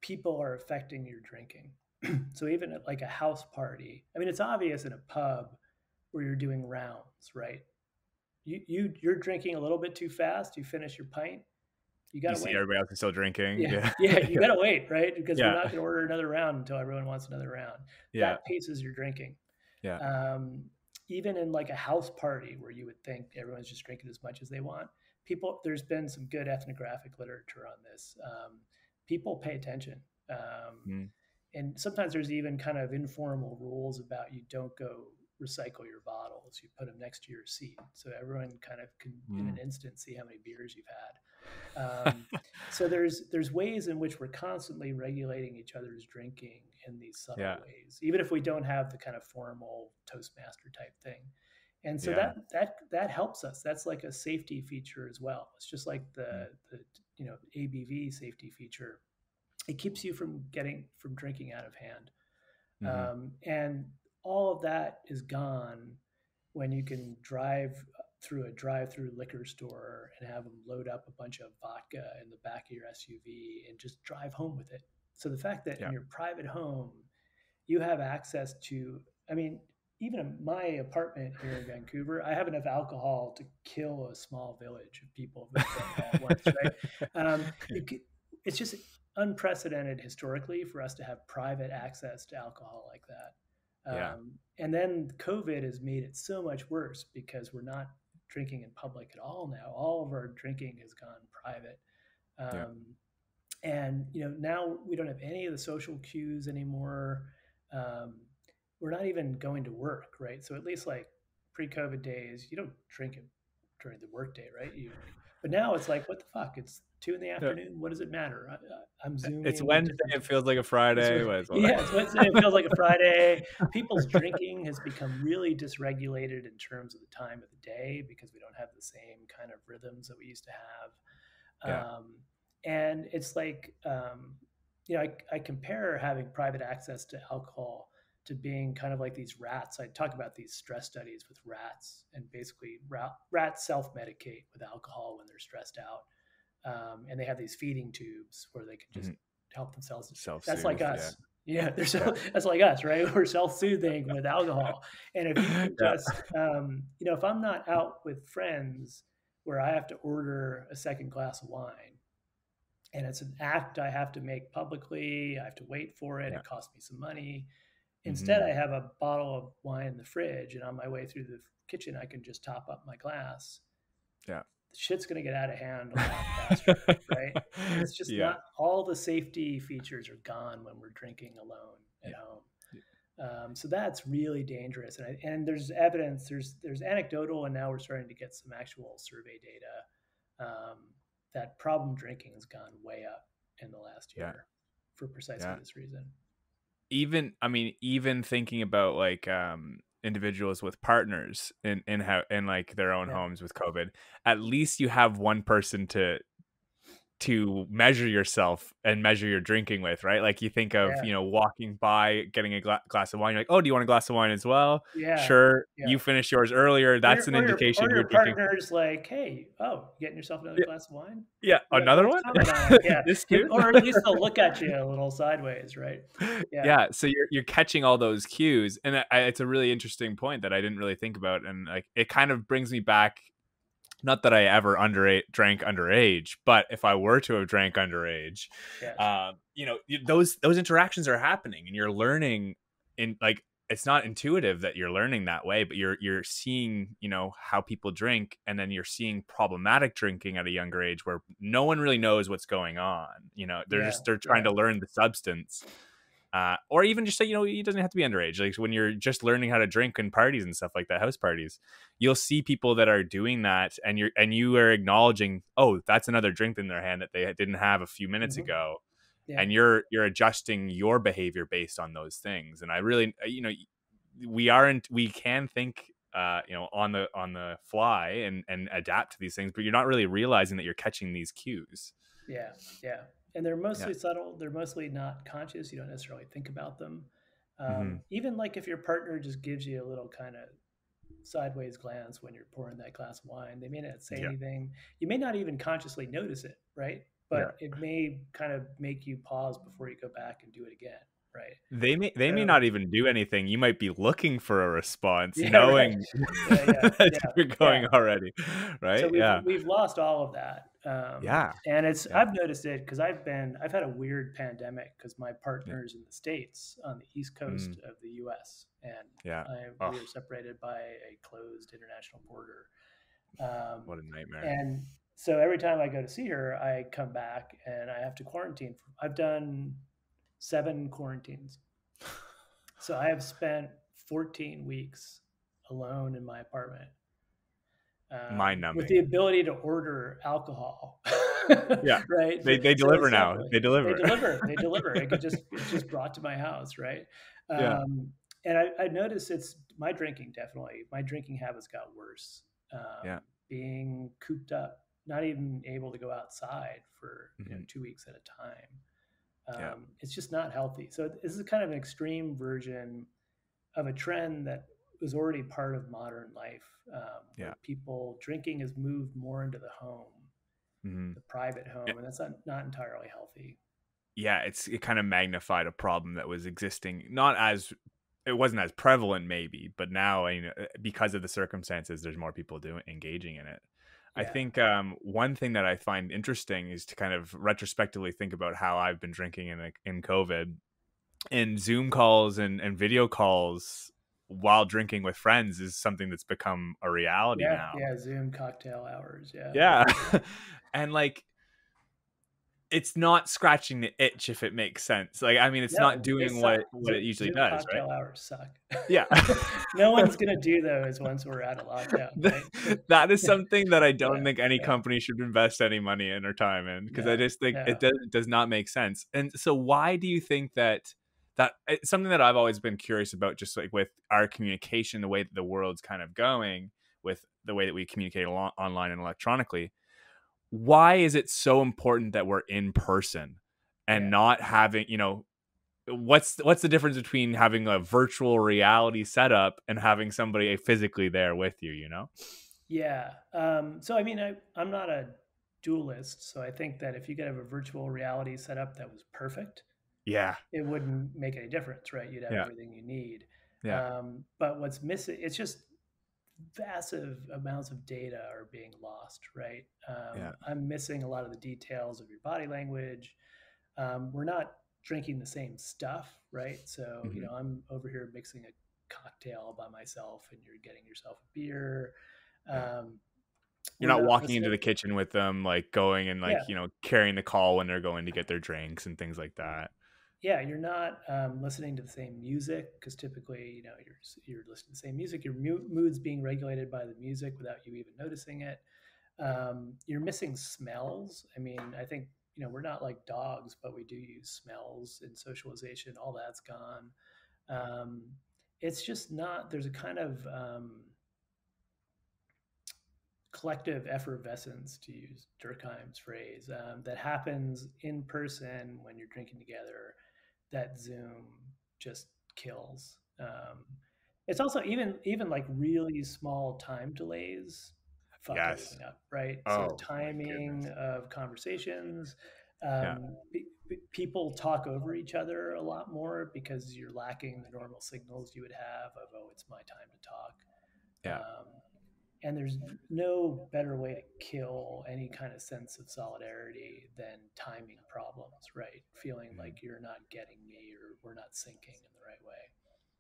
Speaker 2: people are affecting your drinking. so even at like a house party, I mean, it's obvious in a pub where you're doing rounds, right? You you you're drinking a little bit too fast. You finish your pint. You got to wait.
Speaker 1: everybody else is still drinking.
Speaker 2: Yeah, yeah, yeah you got to wait, right? Because yeah. we're not to order another round until everyone wants another round. Yeah, that paces your drinking.
Speaker 1: Yeah.
Speaker 2: Um, even in like a house party where you would think everyone's just drinking as much as they want, people there's been some good ethnographic literature on this um, people pay attention um, mm. and sometimes there's even kind of informal rules about you don't go recycle your bottles you put them next to your seat so everyone kind of can mm. in an mm. instant see how many beers you've had um, so there's there's ways in which we're constantly regulating each other's drinking in these subtle yeah. ways even if we don't have the kind of formal toastmaster type thing and so yeah. that that that helps us that's like a safety feature as well it's just like the mm. the you know abv safety feature it keeps you from getting from drinking out of hand mm-hmm. um, and all of that is gone when you can drive through a drive-through liquor store and have them load up a bunch of vodka in the back of your SUV and just drive home with it. So the fact that yeah. in your private home you have access to, I mean, even in my apartment here in Vancouver, I have enough alcohol to kill a small village of people once, right? Um, it, it's just unprecedented historically for us to have private access to alcohol like that. Um, yeah. And then COVID has made it so much worse because we're not drinking in public at all now. All of our drinking has gone private. Um, yeah. And you know now we don't have any of the social cues anymore. Um, we're not even going to work, right? So at least like pre-COVID days, you don't drink it during the workday, right? You, but now it's like, what the fuck? It's two in the afternoon. What does it matter? I, am zooming.
Speaker 1: It's Wednesday. It feels like a Friday.
Speaker 2: It's, yeah, it's Wednesday. It feels like a Friday. People's drinking has become really dysregulated in terms of the time of the day because we don't have the same kind of rhythms that we used to have. Yeah. Um, and it's like, um, you know, I, I compare having private access to alcohol to being kind of like these rats. I talk about these stress studies with rats, and basically rat, rats self-medicate with alcohol when they're stressed out, um, and they have these feeding tubes where they can just mm-hmm. help themselves. Self-soothe, that's like us. Yeah, yeah they're so, yeah. that's like us, right? We're self-soothing with alcohol, and if you just, um, you know, if I'm not out with friends where I have to order a second glass of wine, and it's an act I have to make publicly, I have to wait for it. Yeah. It costs me some money Instead, mm-hmm. I have a bottle of wine in the fridge, and on my way through the kitchen, I can just top up my glass.
Speaker 1: Yeah.
Speaker 2: The shit's going to get out of hand a lot faster, right? It's just yeah. not all the safety features are gone when we're drinking alone at yeah. home. Um, so that's really dangerous, and I, and there's evidence. There's there's anecdotal, and now we're starting to get some actual survey data um, that problem drinking has gone way up in the last year yeah. for precisely this reason
Speaker 1: even I mean, even thinking about like um individuals with partners in in how in like their own yeah. homes with COVID, at least you have one person to to measure yourself and measure your drinking with, right? Like you think of, yeah. you know, walking by, getting a gla- glass of wine. You're like, oh, do you want a glass of wine as well?
Speaker 2: Yeah.
Speaker 1: Sure.
Speaker 2: Yeah.
Speaker 1: You finished yours earlier. That's or, an or indication
Speaker 2: your,
Speaker 1: or
Speaker 2: your you're partner's like, hey, oh, getting yourself another yeah. glass of wine?
Speaker 1: Yeah. Another one?
Speaker 2: yeah. this too? or at least they'll look at you a little sideways, right?
Speaker 1: Yeah. Yeah. So you're, you're catching all those cues. And I, it's a really interesting point that I didn't really think about. And like, it kind of brings me back not that I ever under drank underage, but if I were to have drank underage, uh, you know, those those interactions are happening, and you're learning in like it's not intuitive that you're learning that way, but you're you're seeing you know how people drink, and then you're seeing problematic drinking at a younger age where no one really knows what's going on. You know, they're yeah, just they're trying yeah. to learn the substance uh, or even just say you know he doesn't have to be underage. Like when you're just learning how to drink in parties and stuff like that house parties you'll see people that are doing that and you're and you are acknowledging oh that's another drink in their hand that they didn't have a few minutes mm-hmm. ago. Yeah. and you're you're adjusting your behavior based on those things. And i really uh, you know we aren't we can think uh, you know on the on the fly and and adapt to these things but you're not really realizing that you're catching these cues.
Speaker 2: Yeah yeah and they're mostly yeah. subtle. They're mostly not conscious. You don't necessarily think about them. Um, mm-hmm. Even like if your partner just gives you a little kind of sideways glance when you're pouring that glass of wine, they may not say yeah. anything. You may not even consciously notice it, right? But yeah. it may kind of make you pause before you go back and do it again right?
Speaker 1: They may they may not even do anything. You might be looking for a response yeah, knowing right. yeah, yeah, that you're going already right?
Speaker 2: So we've,
Speaker 1: yeah.
Speaker 2: we've lost all of that um,
Speaker 1: yeah
Speaker 2: and it's i've noticed it because i've been i've had a weird pandemic because my partner's in the states on the east coast mm. of the us and
Speaker 1: yeah.
Speaker 2: I, oh. we were separated by a closed international border
Speaker 1: um, what a nightmare.
Speaker 2: and so every time i go to see her i come back and i have to quarantine i've done seven quarantines. so I have spent 14 weeks alone in my apartment.
Speaker 1: Um, Mind numbing.
Speaker 2: With the ability to order alcohol.
Speaker 1: yeah.
Speaker 2: Right.
Speaker 1: They, they deliver now. They deliver.
Speaker 2: They deliver. They deliver. it could just it's just brought to my house. Right. Um, yeah. And I, I noticed it's my drinking definitely. My drinking habits got worse. Um,
Speaker 1: yeah.
Speaker 2: Being cooped up, not even able to go outside for mm-hmm. you know, mm-hmm. two weeks at a time. Um, yeah. It's just not healthy. So this is kind of an extreme version of a trend that was already part of modern life. Um,
Speaker 1: yeah.
Speaker 2: People drinking has moved more into the home, mm-hmm. the private home, yeah. and that's not, not entirely healthy.
Speaker 1: Yeah, it's it kind of magnified a problem that was existing not as it wasn't as prevalent maybe, but now you know because of the circumstances, there's more people doing engaging in it. Yeah. I think um, one thing that I find interesting is to kind of retrospectively think about how I've been drinking in in COVID, in Zoom calls and and video calls while drinking with friends is something that's become a reality
Speaker 2: yeah,
Speaker 1: now.
Speaker 2: Yeah, Zoom cocktail hours. Yeah.
Speaker 1: Yeah. and like it's not scratching the itch if it makes sense. Like I mean, it's no, not doing what what it usually does. Right?
Speaker 2: hours suck.
Speaker 1: Yeah,
Speaker 2: no one's gonna do those once we're out of lockdown. Right?
Speaker 1: that is something that I don't yeah, think any yeah. company should invest any money in or time in because I just think it does it does not make sense. And so, why do you think that? That it's something that I've always been curious about, just like with our communication, the way that the world's kind of going, with the way that we communicate online and electronically why is it so important that we're in person and yeah. not having you know what's what's the difference between having a virtual reality setup and having somebody physically there with you you know
Speaker 2: yeah um, so i mean I, i'm not a dualist so i think that if you could have a virtual reality setup that was perfect
Speaker 1: yeah
Speaker 2: it wouldn't make any difference right you'd have yeah. everything you need
Speaker 1: yeah
Speaker 2: um, but what's missing it's just massive amounts of data are being lost, right? Um, yeah. I'm missing a lot of the details of your body language. Um, we're not drinking the same stuff, right? So, mm-hmm. you know, I'm over here mixing a cocktail by myself and you're getting yourself a beer. Um,
Speaker 1: you're not, walking into the kitchen with them, like going and like, yeah. you know, carrying the call when they're going to get their drinks and things like that
Speaker 2: yeah, you're not um, listening to the same music because typically, you know, you're you're listening to the same music. Your mood's being regulated by the music without you even noticing it. Um, you're missing smells. I mean, I think you know we're not like dogs, but we do use smells in socialization. All that's gone. Um, it's just not. There's a kind of um, collective effervescence, to use Durkheim's phrase, um, that happens in person when you're drinking together that Zoom just kills. Um, it's also even even like really small time delays fuck yes. everything up, right? Oh, so timing of conversations. Um, yeah. p- people talk over each other a lot more because you're lacking the normal signals you would have of oh, it's my time to talk.
Speaker 1: Yeah. Um,
Speaker 2: and there's no better way to kill any kind of sense of solidarity than timing problems right? Feeling mm-hmm. like you're not getting me or we're not syncing in the right way.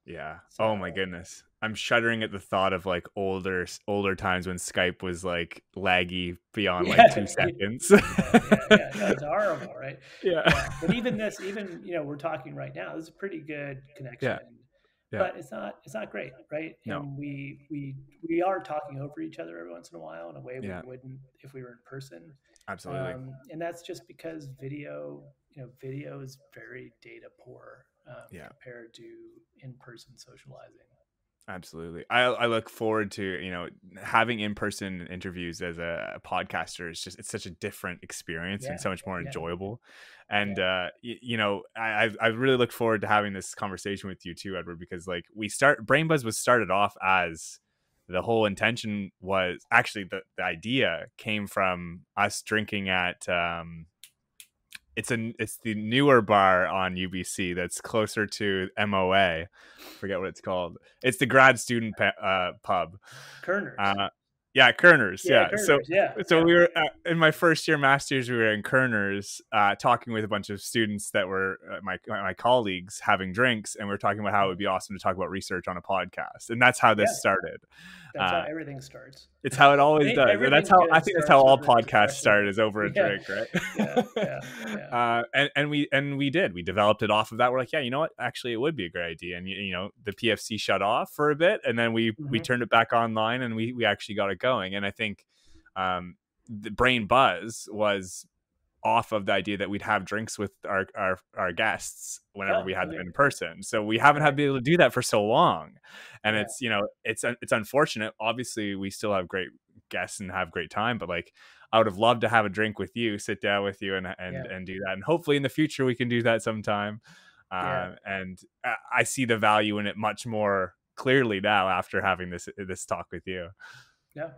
Speaker 1: Yeah. So, oh my goodness. I'm shuddering at the thought of like older older times when skype was like laggy beyond yeah, like two seconds.
Speaker 2: Yeah, yeah, yeah, it's horrible right? Yeah. but even this even you know we're talking right now this is a pretty good connection yeah. but it's not it's not great right
Speaker 1: no.
Speaker 2: and we we we are talking over each other every once in a while in a way we yeah. wouldn't if we were in person
Speaker 1: absolutely um,
Speaker 2: and that's just because video you know video is very data poor um, yeah. compared to in-person socializing
Speaker 1: Absolutely. I, I look forward to, you know, having in-person interviews as a, a podcaster is just, it's such a different experience yeah. and so much more yeah. enjoyable. And, yeah. uh, y- you know, I, I really look forward to having this conversation with you too, Edward, because like we start, Brain Buzz was started off as the whole intention was actually the, the idea came from us drinking at, um, it's a it's the newer bar on UBC that's closer to MOA. Forget what it's called. It's the grad student uh, pub.
Speaker 2: Koerner's. Uh,
Speaker 1: yeah, Koerner's. Yeah. yeah.
Speaker 2: Koerner's,
Speaker 1: so
Speaker 2: yeah.
Speaker 1: So we were uh, in my first year masters. We were in Koerner's, uh, talking with a bunch of students that were uh, my my colleagues having drinks, and we are talking about how it would be awesome to talk about research on a podcast, and that's how this yeah. started.
Speaker 2: That's uh, how everything starts.
Speaker 1: It's how it always does. And that's how I think that's how all podcasts start is over a drink, right?
Speaker 2: yeah, yeah. Uh,
Speaker 1: and and we and we did. We developed it off of that. We're like, yeah, you know what? Actually, it would be a great idea. And you, you know, the PFC shut off for a bit, and then we mm-hmm. we turned it back online, and we we actually got it going. And I think um, the brain buzz was off of the idea that we'd have drinks with our our, our guests whenever yeah, we had them in person. So we haven't had to be able to do that for so long, and yeah. it's you know it's it's unfortunate. Obviously, we still have great guests and have great time, but like I would have loved to have a drink with you, sit down with you, and and yeah. and do that. And hopefully in the future we can do that sometime. Uh, and I see the value in it much more clearly now after having this this talk with you.
Speaker 2: Yeah,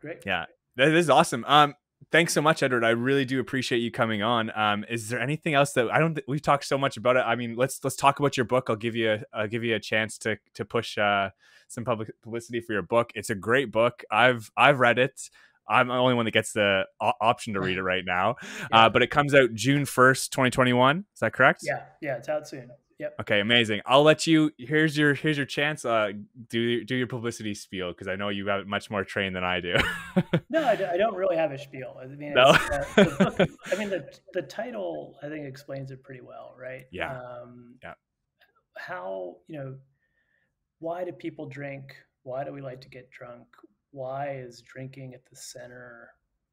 Speaker 2: great.
Speaker 1: Yeah, that is awesome. Um, thanks so much, Edward. I really do appreciate you coming on. Um, is there anything else that I don't? Th- we've talked so much about it. I mean, let's let's talk about your book. I'll give you a I'll give you a chance to to push uh, some public publicity for your book. It's a great book. I've I've read it. I'm the only one that gets the option to read it right now. Uh, but it comes out June 1st, 2021. Is that correct?
Speaker 2: Yeah. Yeah. It's out soon. Yep.
Speaker 1: Okay, amazing. I'll let you. Here's your here's your chance. Uh, do do your publicity spiel because I know you have much more trained than I do.
Speaker 2: no, I, I, don't really have a spiel. I mean, no. Uh, book, I mean the the title I think explains it pretty well, right?
Speaker 1: Yeah. Um, yeah.
Speaker 2: How you know why do people drink? Why do we like to get drunk? Why is drinking at the center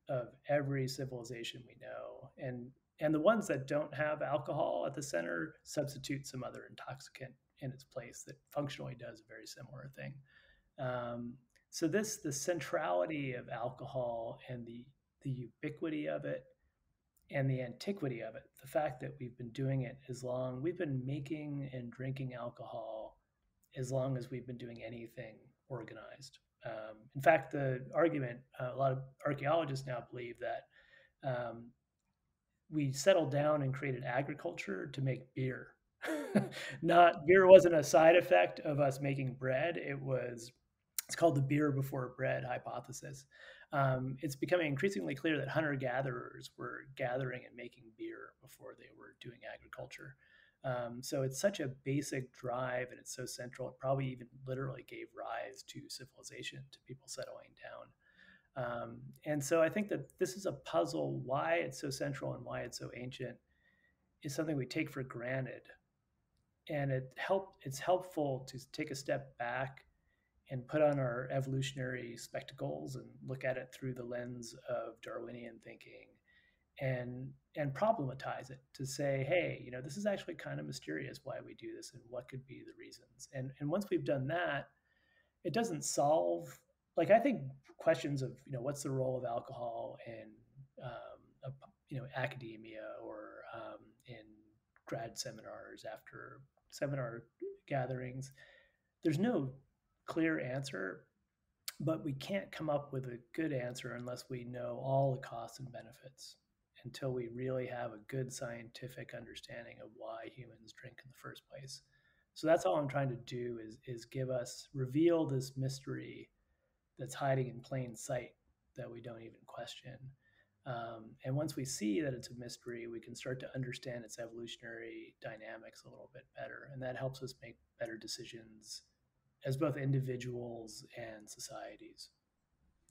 Speaker 2: of every civilization we know? And and the ones that don't have alcohol at the center substitute some other intoxicant in its place that functionally does a very similar thing. Um, so this the centrality of alcohol and the the ubiquity of it and the antiquity of it, the fact that we've been doing it as long, we've been making and drinking alcohol as long as we've been doing anything organized. Um, in fact, the argument, uh, a lot of archaeologists now believe that um, we settled down and created agriculture to make beer. Not beer wasn't a side effect of us making bread. It was it's called the beer before bread hypothesis. Um, it's becoming increasingly clear that hunter gatherers were gathering and making beer before they were doing agriculture. Um, so it's such a basic drive and it's so central. It probably even literally gave rise to civilization, to people settling down. Um, and so I think that this is a puzzle. Why it's so central and why it's so ancient is something we take for granted. And it help it's helpful to take a step back and put on our evolutionary spectacles and look at it through the lens of Darwinian thinking and and problematize it to say, hey, you know, this is actually kind of mysterious why we do this and what could be the reasons. And and once we've done that, it doesn't solve like I think questions of you know what's the role of alcohol in um, you know academia or um, in grad seminars after seminar gatherings. There's no clear answer, but we can't come up with a good answer unless we know all the costs and benefits until we really have a good scientific understanding of why humans drink in the first place. So that's all I'm trying to do is is give us reveal this mystery that's hiding in plain sight that we don't even question. Um, and once we see that it's a mystery, we can start to understand its evolutionary dynamics a little bit better. And that helps us make better decisions as both individuals and societies.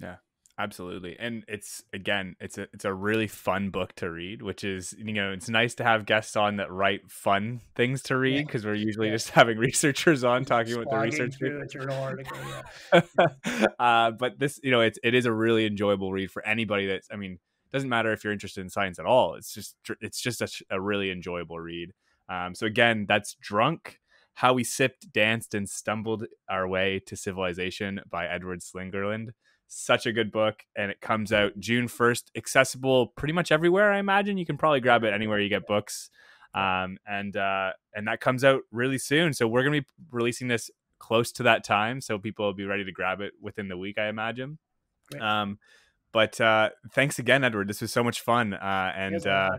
Speaker 1: Yeah absolutely and it's again it's a it's a really fun book to read which is you know it's nice to have guests on that write fun things to read because we're usually yeah. just having researchers on talking about the research
Speaker 2: through a journal article yeah.
Speaker 1: uh, but this you know it's it is a really enjoyable read for anybody that's i mean doesn't matter if you're interested in science at all it's just it's just a, a really enjoyable read um, so again that's drunk how we sipped danced and stumbled our way to civilization by edward slingerland such a good book, and it comes out June 1st, accessible pretty much everywhere. I imagine you can probably grab it anywhere you get books. Um, and uh, and that comes out really soon. So we're gonna be releasing this close to that time, so people will be ready to grab it within the week, I imagine. Um, but uh, thanks again, Edward. This was so much fun, uh, and uh,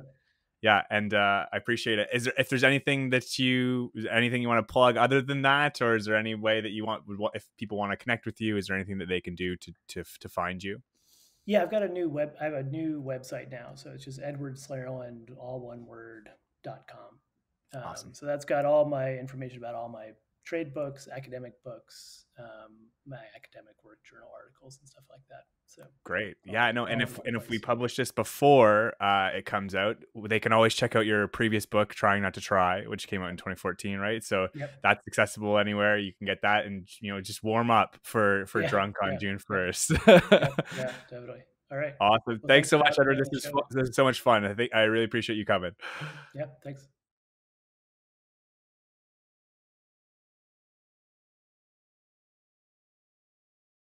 Speaker 1: yeah and uh, i appreciate it. Is there if there's anything that you anything you want to plug other than that or is there any way that you want if people want to connect with you is there anything that they can do to to, to find you?
Speaker 2: Yeah i've got a new web i have a new website now so it's just edward slingerland all one word dot com. Um, awesome. so that's got all my information about all my trade books academic books um, my academic work journal articles and stuff like that so
Speaker 1: great, yeah, no, and if and if we publish this before uh, it comes out, they can always check out your previous book, "Trying Not to Try," which came out in 2014, right? So yep. that's accessible anywhere. You can get that, and you know, just warm up for for yeah, drunk on yeah, June 1st.
Speaker 2: yeah, yeah, definitely. All right.
Speaker 1: Awesome. Well, thanks, thanks, so much, Edward. This is this is so much fun. I think I really appreciate you coming.
Speaker 2: Yep. Thanks.